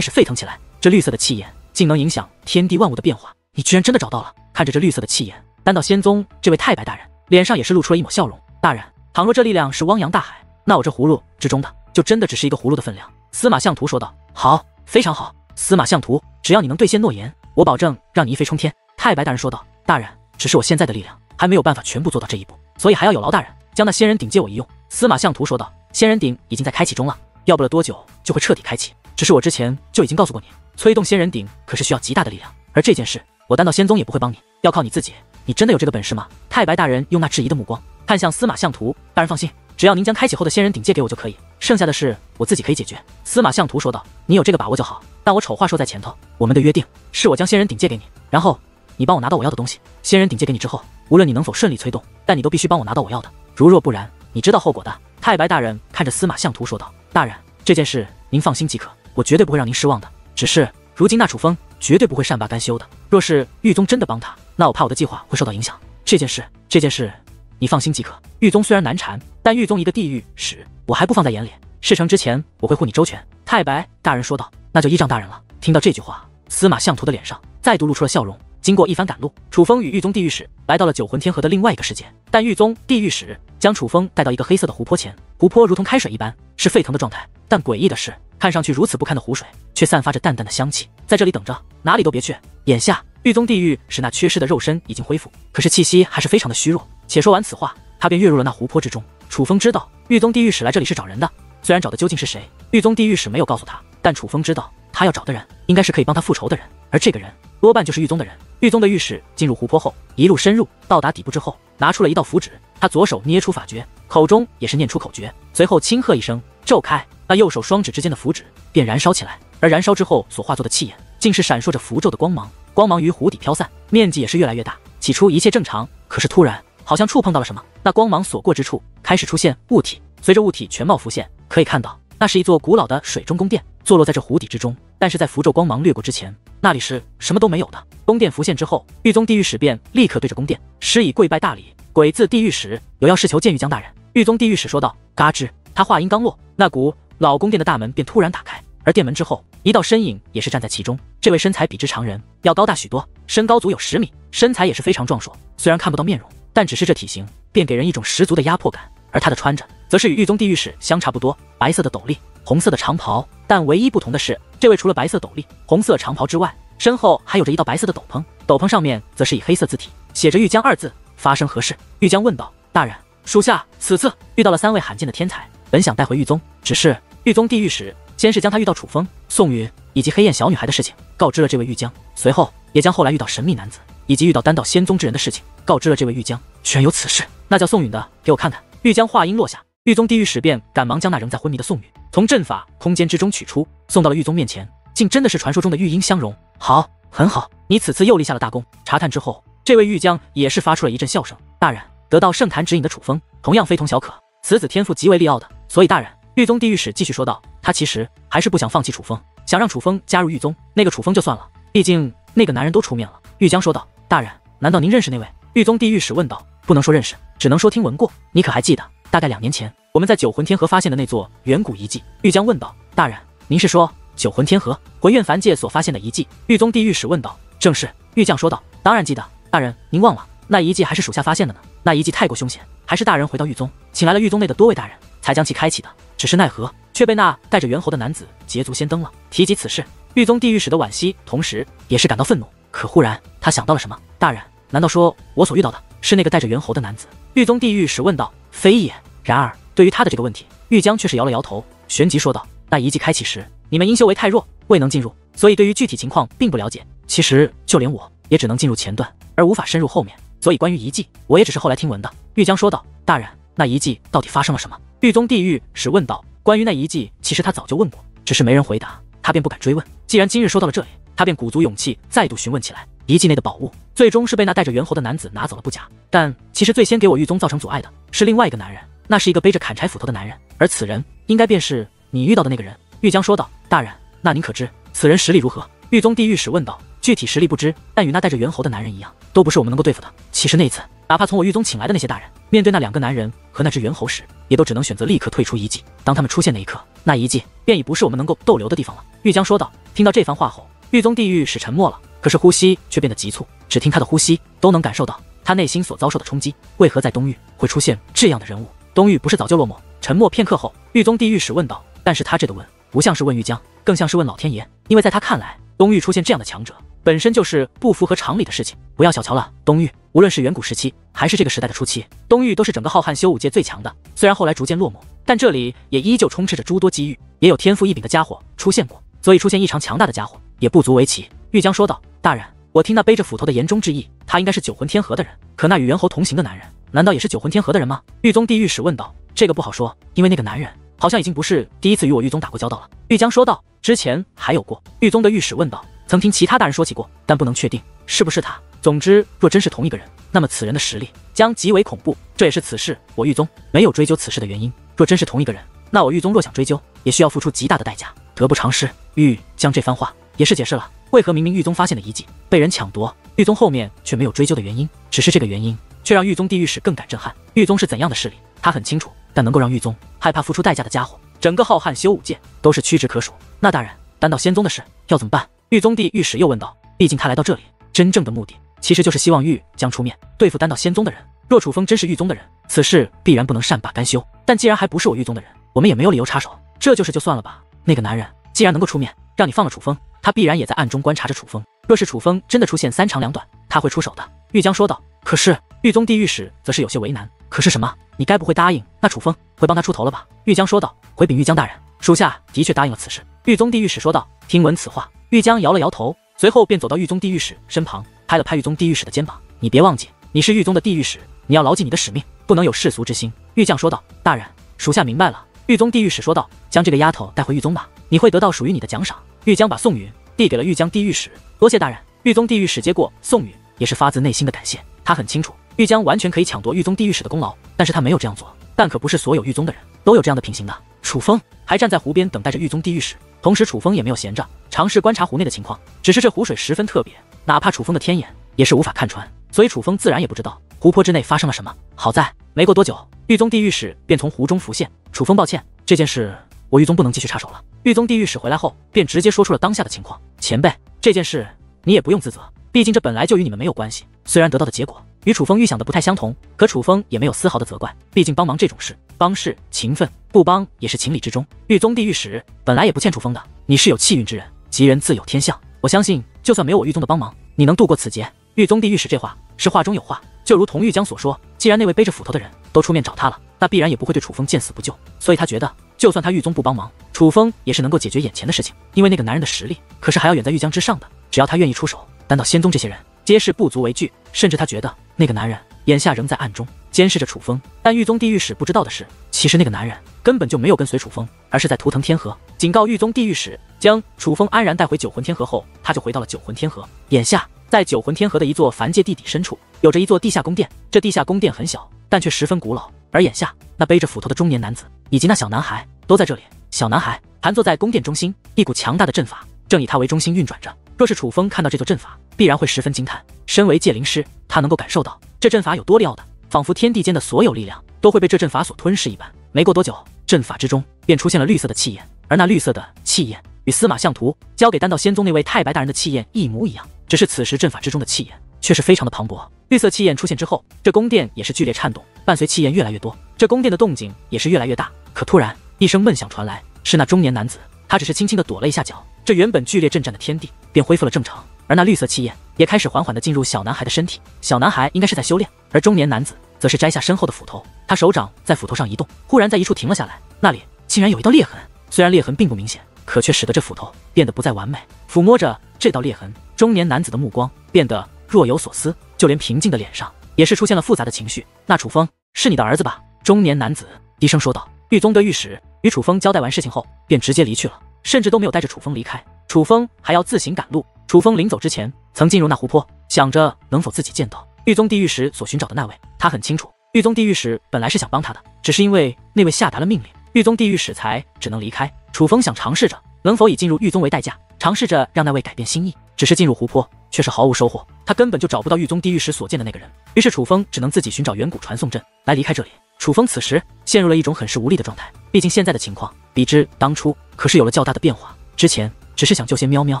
始沸腾起来。这绿色的气焰竟能影响天地万物的变化，你居然真的找到了！看着这绿色的气焰，丹道仙宗这位太白大人脸上也是露出了一抹笑容。大人，倘若这力量是汪洋大海，那我这葫芦之中的就真的只是一个葫芦的分量。司马相图说道。好，非常好，司马相图，只要你能兑现诺言，我保证让你一飞冲天。太白大人说道。大人，只是我现在的力量还没有办法全部做到这一步，所以还要有劳大人将那仙人鼎借我一用。司马相图说道。仙人鼎已经在开启中了，要不了多久就会彻底开启。只是我之前就已经告诉过你，催动仙人鼎可是需要极大的力量，而这件事我丹到仙宗也不会帮你，要靠你自己。你真的有这个本事吗？太白大人用那质疑的目光看向司马相图。大人放心，只要您将开启后的仙人鼎借给我就可以，剩下的事我自己可以解决。司马相图说道：“你有这个把握就好。但我丑话说在前头，我们的约定是我将仙人鼎借给你，然后你帮我拿到我要的东西。仙人鼎借给你之后，无论你能否顺利催动，但你都必须帮我拿到我要的。如若不然，你知道后果的。”太白大人看着司马相图说道：“大人，这件事您放心即可，我绝对不会让您失望的。只是如今那楚风绝对不会善罢甘休的，若是玉宗真的帮他，那我怕我的计划会受到影响。”这件事，这件事，你放心即可。玉宗虽然难缠，但玉宗一个地狱使，我还不放在眼里。事成之前，我会护你周全。太白大人说道：“那就依仗大人了。”听到这句话，司马相图的脸上再度露出了笑容。经过一番赶路，楚风与狱宗地狱使来到了九魂天河的另外一个世界。但狱宗地狱使将楚风带到一个黑色的湖泊前，湖泊如同开水一般，是沸腾的状态。但诡异的是，看上去如此不堪的湖水，却散发着淡淡的香气。在这里等着，哪里都别去。眼下。狱宗地狱使那缺失的肉身已经恢复，可是气息还是非常的虚弱。且说完此话，他便跃入了那湖泊之中。楚风知道狱宗地狱使来这里是找人的，虽然找的究竟是谁，狱宗地狱使没有告诉他，但楚风知道他要找的人应该是可以帮他复仇的人，而这个人多半就是狱宗的人。狱宗的御史进入湖泊后，一路深入，到达底部之后，拿出了一道符纸，他左手捏出法诀，口中也是念出口诀，随后轻喝一声，骤开，那右手双指之间的符纸便燃烧起来，而燃烧之后所化作的气焰，竟是闪烁着符咒的光芒。光芒于湖底飘散，面积也是越来越大。起初一切正常，可是突然好像触碰到了什么，那光芒所过之处开始出现物体。随着物体全貌浮现，可以看到那是一座古老的水中宫殿，坐落在这湖底之中。但是在符咒光芒掠过之前，那里是什么都没有的。宫殿浮现之后，狱宗地狱使便立刻对着宫殿施以跪拜大礼。鬼字地狱使有要事求见玉江大人。狱宗地狱使说道：“嘎吱。”他话音刚落，那古老宫殿的大门便突然打开。而殿门之后，一道身影也是站在其中。这位身材比之常人要高大许多，身高足有十米，身材也是非常壮硕。虽然看不到面容，但只是这体型便给人一种十足的压迫感。而他的穿着，则是与狱宗地狱使相差不多，白色的斗笠，红色的长袍。但唯一不同的是，这位除了白色斗笠、红色长袍之外，身后还有着一道白色的斗篷，斗篷上面则是以黑色字体写着“玉江”二字。发生何事？玉江问道。大人，属下此次遇到了三位罕见的天才，本想带回狱宗，只是狱宗地狱使。先是将他遇到楚风、宋宇以及黑焰小女孩的事情告知了这位玉江，随后也将后来遇到神秘男子以及遇到丹道仙宗之人的事情告知了这位玉江。居然有此事，那叫宋允的，给我看看。玉江话音落下，狱宗地狱使便赶忙将那仍在昏迷的宋宇从阵法空间之中取出，送到了狱宗面前。竟真的是传说中的玉婴相容。好，很好，你此次又立下了大功。查探之后，这位玉江也是发出了一阵笑声。大人得到圣坛指引的楚风，同样非同小可，此子天赋极为利奥的，所以大人。狱宗地狱使继续说道：“他其实还是不想放弃楚风，想让楚风加入狱宗。那个楚风就算了，毕竟那个男人都出面了。”玉江说道：“大人，难道您认识那位？”狱宗地狱使问道：“不能说认识，只能说听闻过。你可还记得，大概两年前我们在九魂天河发现的那座远古遗迹？”玉江问道：“大人，您是说九魂天河魂怨凡界所发现的遗迹？”狱宗地狱使问道：“正是。”玉将说道：“当然记得，大人，您忘了那遗迹还是属下发现的呢。那遗迹太过凶险，还是大人回到狱宗，请来了狱宗内的多位大人，才将其开启的。”只是奈何，却被那带着猿猴的男子捷足先登了。提及此事，狱宗地狱使的惋惜，同时也是感到愤怒。可忽然他想到了什么，大人，难道说我所遇到的是那个带着猿猴的男子？狱宗地狱使问道：“非也。”然而对于他的这个问题，玉江却是摇了摇头，旋即说道：“那遗迹开启时，你们因修为太弱，未能进入，所以对于具体情况并不了解。其实就连我也只能进入前段，而无法深入后面。所以关于遗迹，我也只是后来听闻的。”玉江说道：“大人，那遗迹到底发生了什么？”玉宗地狱使问道：“关于那遗迹，其实他早就问过，只是没人回答，他便不敢追问。既然今日说到了这里，他便鼓足勇气再度询问起来。遗迹内的宝物，最终是被那带着猿猴的男子拿走了不假，但其实最先给我玉宗造成阻碍的是另外一个男人，那是一个背着砍柴斧头的男人，而此人应该便是你遇到的那个人。”玉江说道：“大人，那您可知此人实力如何？”玉宗地狱使问道：“具体实力不知，但与那带着猿猴的男人一样，都不是我们能够对付的。其实那次，哪怕从我狱宗请来的那些大人，面对那两个男人和那只猿猴时，也都只能选择立刻退出遗迹。当他们出现那一刻，那遗迹便已不是我们能够逗留的地方了。”玉江说道。听到这番话后，玉宗地狱使沉默了，可是呼吸却变得急促。只听他的呼吸，都能感受到他内心所遭受的冲击，为何在东域会出现这样的人物？东域不是早就落寞？沉默片刻后，玉宗地御史问道。但是他这个问，不像是问玉江，更像是问老天爷，因为在他看来，东域出现这样的强者，本身就是不符合常理的事情。不要小瞧了东域，无论是远古时期，还是这个时代的初期，东域都是整个浩瀚修武界最强的。虽然后来逐渐落寞，但这里也依旧充斥着诸多机遇，也有天赋异禀的家伙出现过。所以出现异常强大的家伙，也不足为奇。玉江说道：“大人，我听那背着斧头的言中之意，他应该是九魂天河的人。可那与猿猴同行的男人，难道也是九魂天河的人吗？”玉宗地狱使问道：“这个不好说，因为那个男人好像已经不是第一次与我玉宗打过交道了。”玉江说道：“之前还有过。”玉宗的御史问道：“曾听其他大人说起过，但不能确定是不是他。总之，若真是同一个人，那么此人的实力将极为恐怖。这也是此事我玉宗没有追究此事的原因。若真是同一个人，那我玉宗若想追究，也需要付出极大的代价。”得不偿失。玉将这番话也是解释了为何明明玉宗发现的遗迹被人抢夺，玉宗后面却没有追究的原因。只是这个原因却让玉宗地狱史更感震撼。玉宗是怎样的势力，他很清楚。但能够让玉宗害怕付出代价的家伙，整个浩瀚修武界都是屈指可数。那大人，丹道仙宗的事要怎么办？玉宗地狱史又问道。毕竟他来到这里，真正的目的其实就是希望玉将出面对付丹道仙宗的人。若楚风真是玉宗的人，此事必然不能善罢甘休。但既然还不是我玉宗的人，我们也没有理由插手。这就是就算了吧。那个男人既然能够出面让你放了楚风，他必然也在暗中观察着楚风。若是楚风真的出现三长两短，他会出手的。玉江说道。可是玉宗地狱使则是有些为难。可是什么？你该不会答应那楚风会帮他出头了吧？玉江说道。回禀玉江大人，属下的确答应了此事。玉宗地狱使说道。听闻此话，玉江摇了摇头，随后便走到玉宗地狱使身旁，拍了拍玉宗地狱使的肩膀。你别忘记，你是玉宗的地狱使，你要牢记你的使命，不能有世俗之心。玉将说道。大人，属下明白了。玉宗地狱使说道：“将这个丫头带回玉宗吧，你会得到属于你的奖赏。”玉江把宋允递给了玉江地狱使，多谢大人。玉宗地狱使接过宋允，也是发自内心的感谢。他很清楚，玉江完全可以抢夺玉宗地狱使的功劳，但是他没有这样做。但可不是所有玉宗的人都有这样的品行的。楚风还站在湖边等待着玉宗地狱使，同时楚风也没有闲着，尝试观察湖内的情况。只是这湖水十分特别，哪怕楚风的天眼也是无法看穿，所以楚风自然也不知道湖泊之内发生了什么。好在没过多久。玉宗地狱使便从湖中浮现。楚风，抱歉，这件事我玉宗不能继续插手了。玉宗地狱使回来后，便直接说出了当下的情况。前辈，这件事你也不用自责，毕竟这本来就与你们没有关系。虽然得到的结果与楚风预想的不太相同，可楚风也没有丝毫的责怪。毕竟帮忙这种事，帮是情分，不帮也是情理之中。玉宗地狱使本来也不欠楚风的，你是有气运之人，吉人自有天相。我相信，就算没有我玉宗的帮忙，你能度过此劫。玉宗地狱使这话是话中有话。就如同玉江所说，既然那位背着斧头的人都出面找他了，那必然也不会对楚风见死不救。所以他觉得，就算他玉宗不帮忙，楚风也是能够解决眼前的事情。因为那个男人的实力可是还要远在玉江之上的，只要他愿意出手，但到仙宗这些人皆是不足为惧。甚至他觉得那个男人眼下仍在暗中监视着楚风。但玉宗地狱使不知道的是，其实那个男人根本就没有跟随楚风，而是在图腾天河警告玉宗地狱使，将楚风安然带回九魂天河后，他就回到了九魂天河。眼下。在九魂天河的一座凡界地底深处，有着一座地下宫殿。这地下宫殿很小，但却十分古老。而眼下，那背着斧头的中年男子以及那小男孩都在这里。小男孩盘坐在宫殿中心，一股强大的阵法正以他为中心运转着。若是楚风看到这座阵法，必然会十分惊叹。身为界灵师，他能够感受到这阵法有多厉害，仿佛天地间的所有力量都会被这阵法所吞噬一般。没过多久，阵法之中便出现了绿色的气焰，而那绿色的气焰与司马相图交给丹道仙宗那位太白大人的气焰一模一样。只是此时阵法之中的气焰却是非常的磅礴。绿色气焰出现之后，这宫殿也是剧烈颤动。伴随气焰越来越多，这宫殿的动静也是越来越大。可突然一声闷响传来，是那中年男子。他只是轻轻的躲了一下脚，这原本剧烈震颤的天地便恢复了正常。而那绿色气焰也开始缓缓的进入小男孩的身体。小男孩应该是在修炼，而中年男子则是摘下身后的斧头，他手掌在斧头上移动，忽然在一处停了下来。那里竟然有一道裂痕，虽然裂痕并不明显，可却使得这斧头变得不再完美。抚摸着这道裂痕。中年男子的目光变得若有所思，就连平静的脸上也是出现了复杂的情绪。那楚风是你的儿子吧？中年男子低声说道。玉宗的御史与楚风交代完事情后，便直接离去了，甚至都没有带着楚风离开。楚风还要自行赶路。楚风临走之前，曾进入那湖泊，想着能否自己见到狱宗地狱使所寻找的那位。他很清楚，狱宗地狱使本来是想帮他的，只是因为那位下达了命令，狱宗地狱使才只能离开。楚风想尝试着能否以进入狱宗为代价，尝试着让那位改变心意。只是进入湖泊，却是毫无收获。他根本就找不到狱宗地狱时所见的那个人。于是楚风只能自己寻找远古传送阵来离开这里。楚风此时陷入了一种很是无力的状态。毕竟现在的情况比之当初可是有了较大的变化。之前只是想救些喵喵，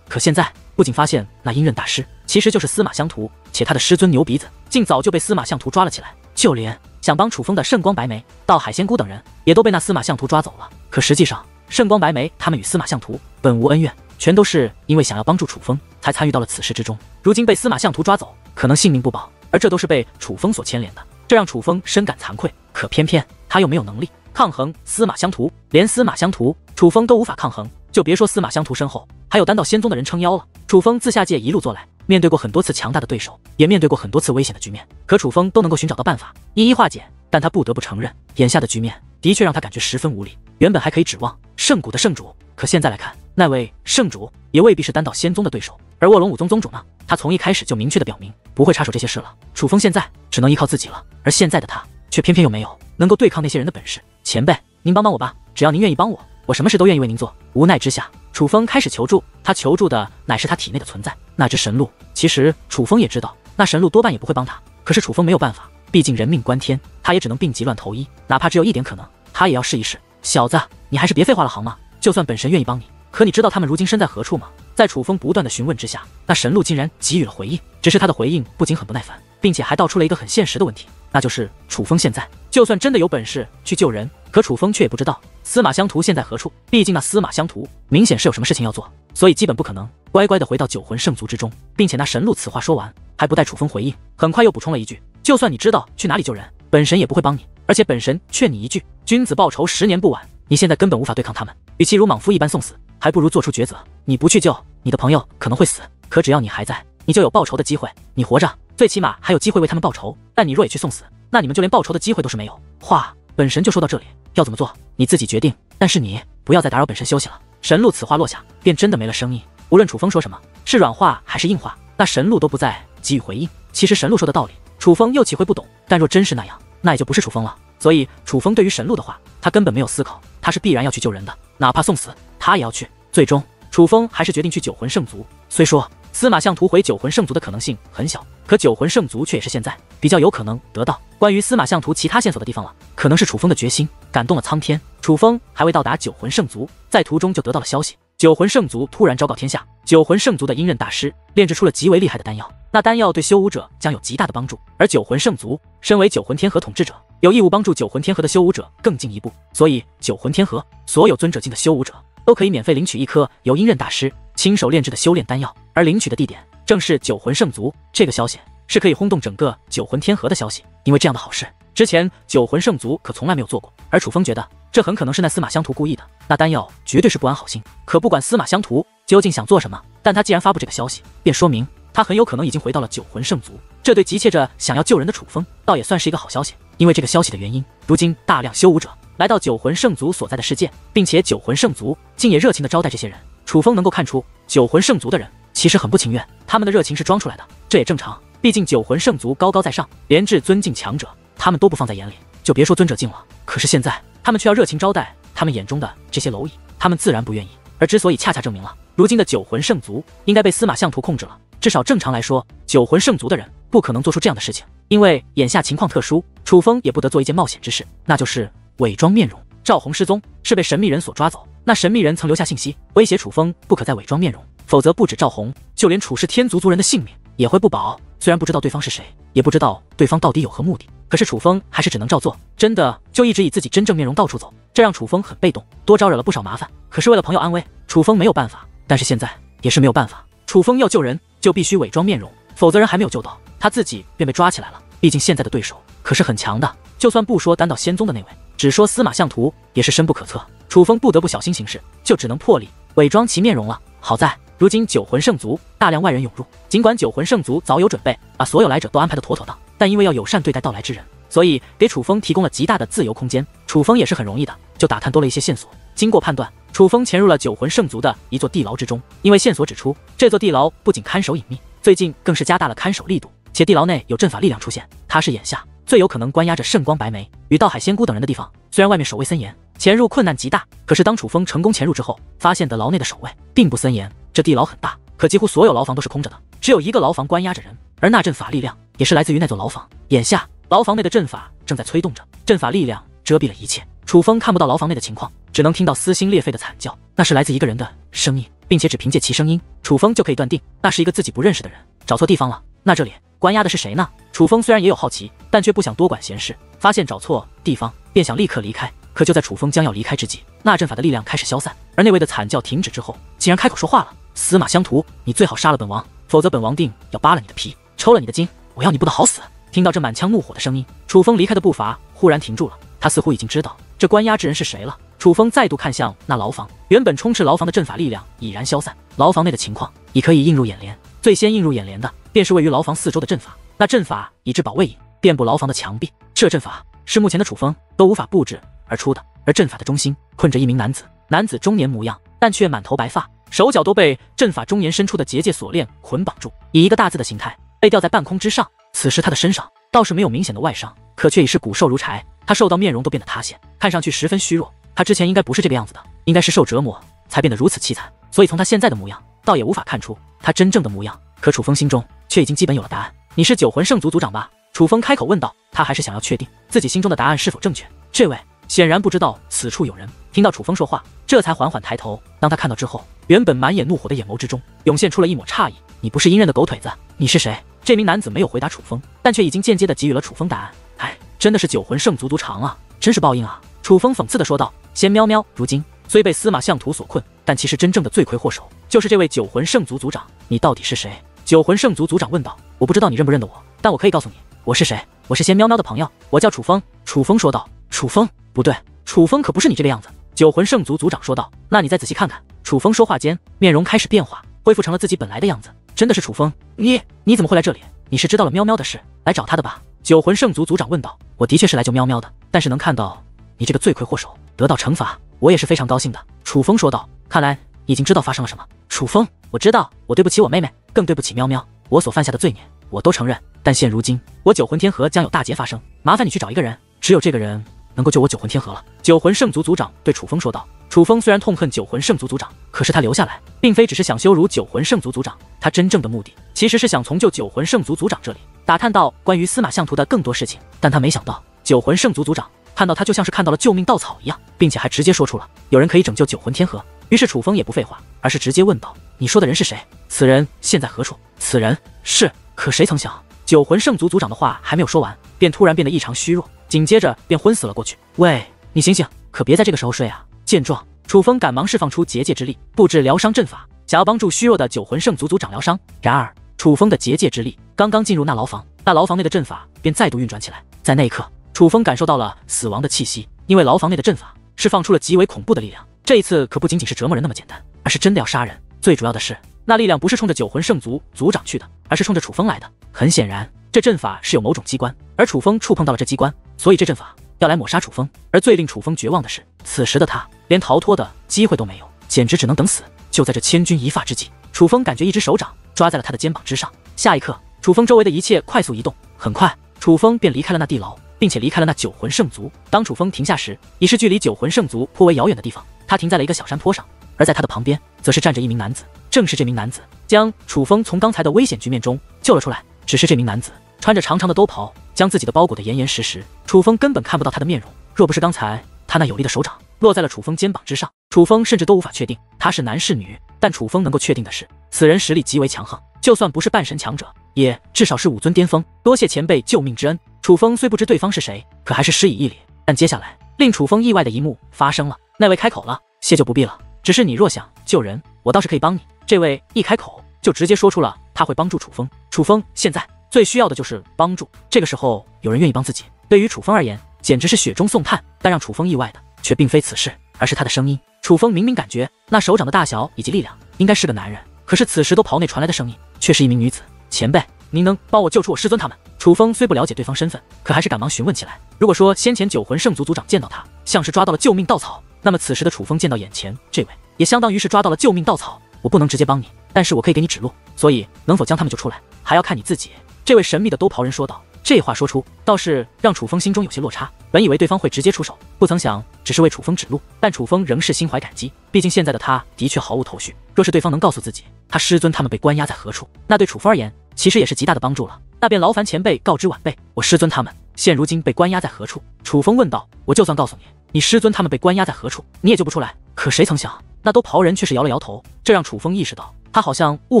可现在不仅发现那阴刃大师其实就是司马相图，且他的师尊牛鼻子竟早就被司马相图抓了起来，就连想帮楚风的圣光白眉、道海仙姑等人，也都被那司马相图抓走了。可实际上，圣光白眉他们与司马相图本无恩怨，全都是因为想要帮助楚风，才参与到了此事之中。如今被司马相图抓走，可能性命不保，而这都是被楚风所牵连的，这让楚风深感惭愧。可偏偏他又没有能力抗衡司马相图，连司马相图，楚风都无法抗衡，就别说司马相图身后还有丹道仙宗的人撑腰了。楚风自下界一路做来，面对过很多次强大的对手，也面对过很多次危险的局面，可楚风都能够寻找到办法一一化解。但他不得不承认，眼下的局面的确让他感觉十分无力。原本还可以指望圣谷的圣主，可现在来看，那位圣主也未必是丹道仙宗的对手。而卧龙武宗宗主呢？他从一开始就明确的表明不会插手这些事了。楚风现在只能依靠自己了，而现在的他却偏偏又没有能够对抗那些人的本事。前辈，您帮帮我吧，只要您愿意帮我，我什么事都愿意为您做。无奈之下，楚风开始求助。他求助的乃是他体内的存在，那只神鹿。其实楚风也知道，那神鹿多半也不会帮他。可是楚风没有办法。毕竟人命关天，他也只能病急乱投医，哪怕只有一点可能，他也要试一试。小子，你还是别废话了，好吗？就算本神愿意帮你，可你知道他们如今身在何处吗？在楚风不断的询问之下，那神鹿竟然给予了回应。只是他的回应不仅很不耐烦，并且还道出了一个很现实的问题，那就是楚风现在就算真的有本事去救人，可楚风却也不知道司马相图现在何处。毕竟那司马相图明显是有什么事情要做，所以基本不可能乖乖的回到九魂圣族之中。并且那神鹿此话说完，还不待楚风回应，很快又补充了一句。就算你知道去哪里救人，本神也不会帮你。而且本神劝你一句：君子报仇，十年不晚。你现在根本无法对抗他们，与其如莽夫一般送死，还不如做出抉择。你不去救，你的朋友可能会死；可只要你还在，你就有报仇的机会。你活着，最起码还有机会为他们报仇。但你若也去送死，那你们就连报仇的机会都是没有。话，本神就说到这里，要怎么做，你自己决定。但是你不要再打扰本神休息了。神鹿此话落下，便真的没了声音。无论楚风说什么，是软话还是硬话，那神鹿都不再给予回应。其实神鹿说的道理。楚风又岂会不懂？但若真是那样，那也就不是楚风了。所以楚风对于神鹿的话，他根本没有思考，他是必然要去救人的，哪怕送死，他也要去。最终，楚风还是决定去九魂圣族。虽说司马相图回九魂圣族的可能性很小，可九魂圣族却也是现在比较有可能得到关于司马相图其他线索的地方了。可能是楚风的决心感动了苍天，楚风还未到达九魂圣族，在途中就得到了消息。九魂圣族突然昭告天下，九魂圣族的阴刃大师炼制出了极为厉害的丹药，那丹药对修武者将有极大的帮助。而九魂圣族身为九魂天河统治者，有义务帮助九魂天河的修武者更进一步。所以，九魂天河所有尊者境的修武者都可以免费领取一颗由阴刃大师亲手炼制的修炼丹药，而领取的地点正是九魂圣族。这个消息是可以轰动整个九魂天河的消息，因为这样的好事之前九魂圣族可从来没有做过。而楚风觉得。这很可能是那司马相图故意的，那丹药绝对是不安好心。可不管司马相图究竟想做什么，但他既然发布这个消息，便说明他很有可能已经回到了九魂圣族。这对急切着想要救人的楚风，倒也算是一个好消息。因为这个消息的原因，如今大量修武者来到九魂圣族所在的世界，并且九魂圣族竟也热情的招待这些人。楚风能够看出，九魂圣族的人其实很不情愿，他们的热情是装出来的，这也正常。毕竟九魂圣族高高在上，连至尊敬强者，他们都不放在眼里，就别说尊者境了。可是现在。他们却要热情招待他们眼中的这些蝼蚁，他们自然不愿意。而之所以恰恰证明了如今的九魂圣族应该被司马相图控制了，至少正常来说，九魂圣族的人不可能做出这样的事情。因为眼下情况特殊，楚风也不得做一件冒险之事，那就是伪装面容。赵红失踪是被神秘人所抓走，那神秘人曾留下信息威胁楚风不可再伪装面容，否则不止赵红，就连楚氏天族族人的性命也会不保。虽然不知道对方是谁，也不知道对方到底有何目的。可是楚风还是只能照做，真的就一直以自己真正面容到处走，这让楚风很被动，多招惹了不少麻烦。可是为了朋友安危，楚风没有办法。但是现在也是没有办法，楚风要救人就必须伪装面容，否则人还没有救到，他自己便被抓起来了。毕竟现在的对手可是很强的，就算不说单道仙宗的那位，只说司马相图也是深不可测。楚风不得不小心行事，就只能破例伪装其面容了。好在如今九魂圣族大量外人涌入，尽管九魂圣族早有准备，把所有来者都安排的妥妥当。但因为要友善对待到来之人，所以给楚风提供了极大的自由空间。楚风也是很容易的，就打探多了一些线索。经过判断，楚风潜入了九魂圣族的一座地牢之中。因为线索指出，这座地牢不仅看守隐秘，最近更是加大了看守力度，且地牢内有阵法力量出现。他是眼下最有可能关押着圣光白眉与道海仙姑等人的地方。虽然外面守卫森严，潜入困难极大，可是当楚风成功潜入之后，发现的牢内的守卫并不森严。这地牢很大，可几乎所有牢房都是空着的，只有一个牢房关押着人。而那阵法力量也是来自于那座牢房。眼下牢房内的阵法正在催动着，阵法力量遮蔽了一切，楚风看不到牢房内的情况，只能听到撕心裂肺的惨叫，那是来自一个人的声音，并且只凭借其声音，楚风就可以断定那是一个自己不认识的人。找错地方了，那这里关押的是谁呢？楚风虽然也有好奇，但却不想多管闲事。发现找错地方，便想立刻离开。可就在楚风将要离开之际，那阵法的力量开始消散，而那位的惨叫停止之后，竟然开口说话了：“司马相图，你最好杀了本王，否则本王定要扒了你的皮，抽了你的筋，我要你不得好死！”听到这满腔怒火的声音，楚风离开的步伐忽然停住了。他似乎已经知道这关押之人是谁了。楚风再度看向那牢房，原本充斥牢房的阵法力量已然消散，牢房内的情况已可以映入眼帘。最先映入眼帘的，便是位于牢房四周的阵法。那阵法以至保卫影，遍布牢房的墙壁。这阵法是目前的楚风都无法布置而出的。而阵法的中心困着一名男子，男子中年模样，但却满头白发，手脚都被阵法中年伸出的结界锁链捆绑住，以一个大字的形态被吊在半空之上。此时他的身上倒是没有明显的外伤，可却已是骨瘦如柴。他瘦到面容都变得塌陷，看上去十分虚弱。他之前应该不是这个样子的，应该是受折磨才变得如此凄惨。所以从他现在的模样，倒也无法看出他真正的模样。可楚风心中却已经基本有了答案。你是九魂圣族族长吧？楚风开口问道。他还是想要确定自己心中的答案是否正确。这位显然不知道此处有人。听到楚风说话，这才缓缓抬头。当他看到之后，原本满眼怒火的眼眸之中涌现出了一抹诧异。你不是阴刃的狗腿子，你是谁？这名男子没有回答楚风，但却已经间接的给予了楚风答案。哎，真的是九魂圣族族长啊！真是报应啊！楚风讽刺的说道。仙喵喵，如今虽被司马相图所困，但其实真正的罪魁祸首就是这位九魂圣族族长。你到底是谁？九魂圣族族长问道。我不知道你认不认得我，但我可以告诉你，我是谁。我是仙喵喵的朋友，我叫楚风。楚风说道。楚风？不对，楚风可不是你这个样子。九魂圣族族长说道。那你再仔细看看。楚风说话间，面容开始变化，恢复成了自己本来的样子。真的是楚风？你你怎么会来这里？你是知道了喵喵的事来找他的吧？九魂圣族族长问道。我的确是来救喵喵的，但是能看到你这个罪魁祸首。得到惩罚，我也是非常高兴的。”楚风说道。“看来已经知道发生了什么。”楚风，我知道，我对不起我妹妹，更对不起喵喵，我所犯下的罪孽，我都承认。但现如今，我九魂天河将有大劫发生，麻烦你去找一个人，只有这个人能够救我九魂天河了。”九魂圣族族长对楚风说道。楚风虽然痛恨九魂圣族族长，可是他留下来，并非只是想羞辱九魂圣族族长，他真正的目的其实是想从救九魂圣族族长这里打探到关于司马相图的更多事情。但他没想到，九魂圣族族长。看到他就像是看到了救命稻草一样，并且还直接说出了有人可以拯救九魂天河。于是楚风也不废话，而是直接问道：“你说的人是谁？此人现在何处？”此人是……可谁曾想，九魂圣族族长的话还没有说完，便突然变得异常虚弱，紧接着便昏死了过去。喂，你醒醒，可别在这个时候睡啊！见状，楚风赶忙释放出结界之力，布置疗伤阵法，想要帮助虚弱的九魂圣族族长疗伤。然而，楚风的结界之力刚刚进入那牢房，那牢房内的阵法便再度运转起来，在那一刻。楚风感受到了死亡的气息，因为牢房内的阵法释放出了极为恐怖的力量。这一次可不仅仅是折磨人那么简单，而是真的要杀人。最主要的是，那力量不是冲着九魂圣族族长去的，而是冲着楚风来的。很显然，这阵法是有某种机关，而楚风触碰到了这机关，所以这阵法要来抹杀楚风。而最令楚风绝望的是，此时的他连逃脱的机会都没有，简直只能等死。就在这千钧一发之际，楚风感觉一只手掌抓在了他的肩膀之上。下一刻，楚风周围的一切快速移动，很快，楚风便离开了那地牢。并且离开了那九魂圣族。当楚风停下时，已是距离九魂圣族颇为遥远的地方。他停在了一个小山坡上，而在他的旁边，则是站着一名男子。正是这名男子将楚风从刚才的危险局面中救了出来。只是这名男子穿着长长的兜袍，将自己的包裹得严严实实，楚风根本看不到他的面容。若不是刚才他那有力的手掌落在了楚风肩膀之上，楚风甚至都无法确定他是男是女。但楚风能够确定的是，此人实力极为强横，就算不是半神强者，也至少是武尊巅峰。多谢前辈救命之恩。楚风虽不知对方是谁，可还是施以一礼。但接下来令楚风意外的一幕发生了，那位开口了：“谢就不必了，只是你若想救人，我倒是可以帮你。”这位一开口就直接说出了他会帮助楚风。楚风现在最需要的就是帮助。这个时候有人愿意帮自己，对于楚风而言简直是雪中送炭。但让楚风意外的却并非此事，而是他的声音。楚风明明感觉那手掌的大小以及力量应该是个男人，可是此时都袍内传来的声音却是一名女子。前辈，您能帮我救出我师尊他们？楚风虽不了解对方身份，可还是赶忙询问起来。如果说先前九魂圣族族长见到他像是抓到了救命稻草，那么此时的楚风见到眼前这位，也相当于是抓到了救命稻草。我不能直接帮你，但是我可以给你指路，所以能否将他们救出来，还要看你自己。这位神秘的兜袍人说道。这话说出，倒是让楚风心中有些落差。本以为对方会直接出手，不曾想只是为楚风指路。但楚风仍是心怀感激，毕竟现在的他的确毫无头绪。若是对方能告诉自己他师尊他们被关押在何处，那对楚风而言其实也是极大的帮助了。那便劳烦前辈告知晚辈，我师尊他们现如今被关押在何处？楚风问道。我就算告诉你，你师尊他们被关押在何处，你也救不出来。可谁曾想，那兜袍人却是摇了摇头，这让楚风意识到，他好像误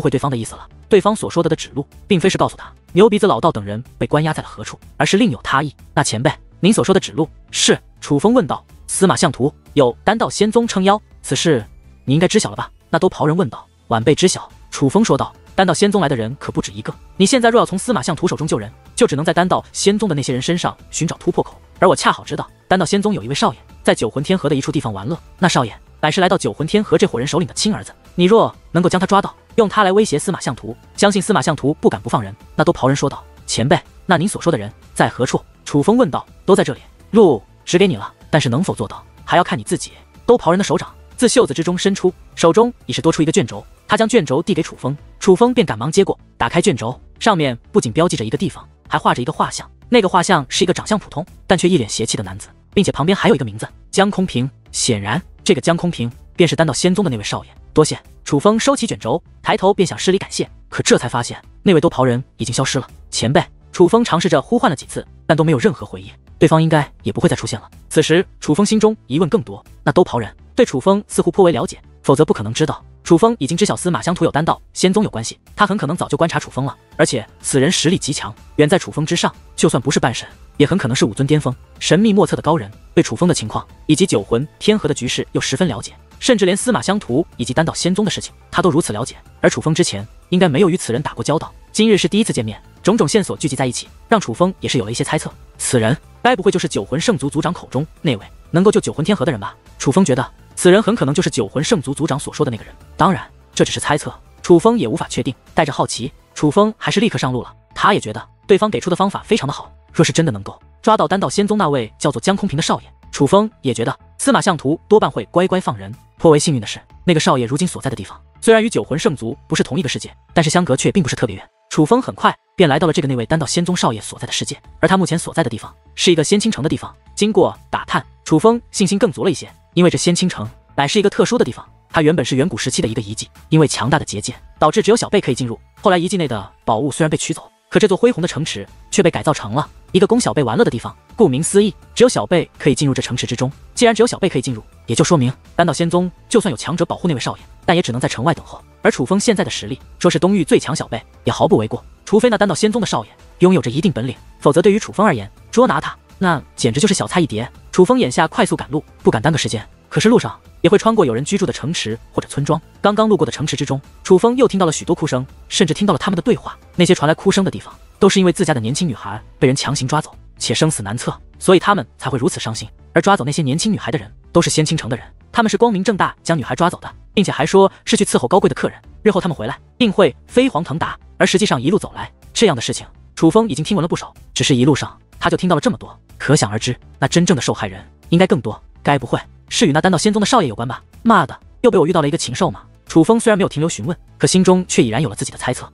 会对方的意思了。对方所说的的指路，并非是告诉他牛鼻子老道等人被关押在了何处，而是另有他意。那前辈，您所说的指路是？楚风问道。司马相图有丹道仙宗撑腰，此事你应该知晓了吧？那都袍人问道。晚辈知晓。楚风说道。丹道仙宗来的人可不止一个，你现在若要从司马相图手中救人，就只能在丹道仙宗的那些人身上寻找突破口。而我恰好知道，丹道仙宗有一位少爷在九魂天河的一处地方玩乐，那少爷乃是来到九魂天河这伙人首领的亲儿子。你若能够将他抓到，用他来威胁司马相图，相信司马相图不敢不放人。那都袍人说道：“前辈，那您所说的人在何处？”楚风问道：“都在这里，路指给你了，但是能否做到，还要看你自己。”都袍人的手掌自袖子之中伸出，手中已是多出一个卷轴。他将卷轴递给楚风，楚风便赶忙接过，打开卷轴，上面不仅标记着一个地方，还画着一个画像。那个画像是一个长相普通，但却一脸邪气的男子，并且旁边还有一个名字江空平。显然，这个江空平便是丹道仙宗的那位少爷。多谢。楚风收起卷轴，抬头便想施礼感谢，可这才发现那位兜袍人已经消失了。前辈，楚风尝试着呼唤了几次，但都没有任何回应，对方应该也不会再出现了。此时，楚风心中疑问更多。那兜袍人对楚风似乎颇为了解，否则不可能知道。楚风已经知晓司马相图有丹道仙宗有关系，他很可能早就观察楚风了，而且此人实力极强，远在楚风之上。就算不是半神，也很可能是武尊巅峰，神秘莫测的高人。对楚风的情况以及九魂天河的局势又十分了解，甚至连司马相图以及丹道仙宗的事情，他都如此了解。而楚风之前应该没有与此人打过交道，今日是第一次见面，种种线索聚集在一起，让楚风也是有了一些猜测。此人该不会就是九魂圣族族长口中那位能够救九魂天河的人吧？楚风觉得。此人很可能就是九魂圣族族长所说的那个人，当然这只是猜测，楚风也无法确定。带着好奇，楚风还是立刻上路了。他也觉得对方给出的方法非常的好，若是真的能够抓到丹道仙宗那位叫做江空平的少爷，楚风也觉得司马相图多半会乖乖放人。颇为幸运的是，那个少爷如今所在的地方虽然与九魂圣族不是同一个世界，但是相隔却并不是特别远。楚风很快便来到了这个那位丹道仙宗少爷所在的世界，而他目前所在的地方是一个仙倾城的地方。经过打探，楚风信心更足了一些。因为这仙倾城乃是一个特殊的地方，它原本是远古时期的一个遗迹，因为强大的结界导致只有小辈可以进入。后来遗迹内的宝物虽然被取走，可这座恢宏的城池却被改造成了一个供小辈玩乐的地方。顾名思义，只有小辈可以进入这城池之中。既然只有小辈可以进入，也就说明丹道仙宗就算有强者保护那位少爷，但也只能在城外等候。而楚风现在的实力，说是东域最强小辈也毫不为过。除非那丹道仙宗的少爷拥有着一定本领，否则对于楚风而言，捉拿他。那简直就是小菜一碟。楚风眼下快速赶路，不敢耽搁时间。可是路上也会穿过有人居住的城池或者村庄。刚刚路过的城池之中，楚风又听到了许多哭声，甚至听到了他们的对话。那些传来哭声的地方，都是因为自家的年轻女孩被人强行抓走，且生死难测，所以他们才会如此伤心。而抓走那些年轻女孩的人，都是仙倾城的人，他们是光明正大将女孩抓走的，并且还说是去伺候高贵的客人，日后他们回来定会飞黄腾达。而实际上一路走来，这样的事情，楚风已经听闻了不少，只是一路上。他就听到了这么多，可想而知，那真正的受害人应该更多。该不会是与那丹道仙宗的少爷有关吧？妈的，又被我遇到了一个禽兽吗？楚风虽然没有停留询问，可心中却已然有了自己的猜测。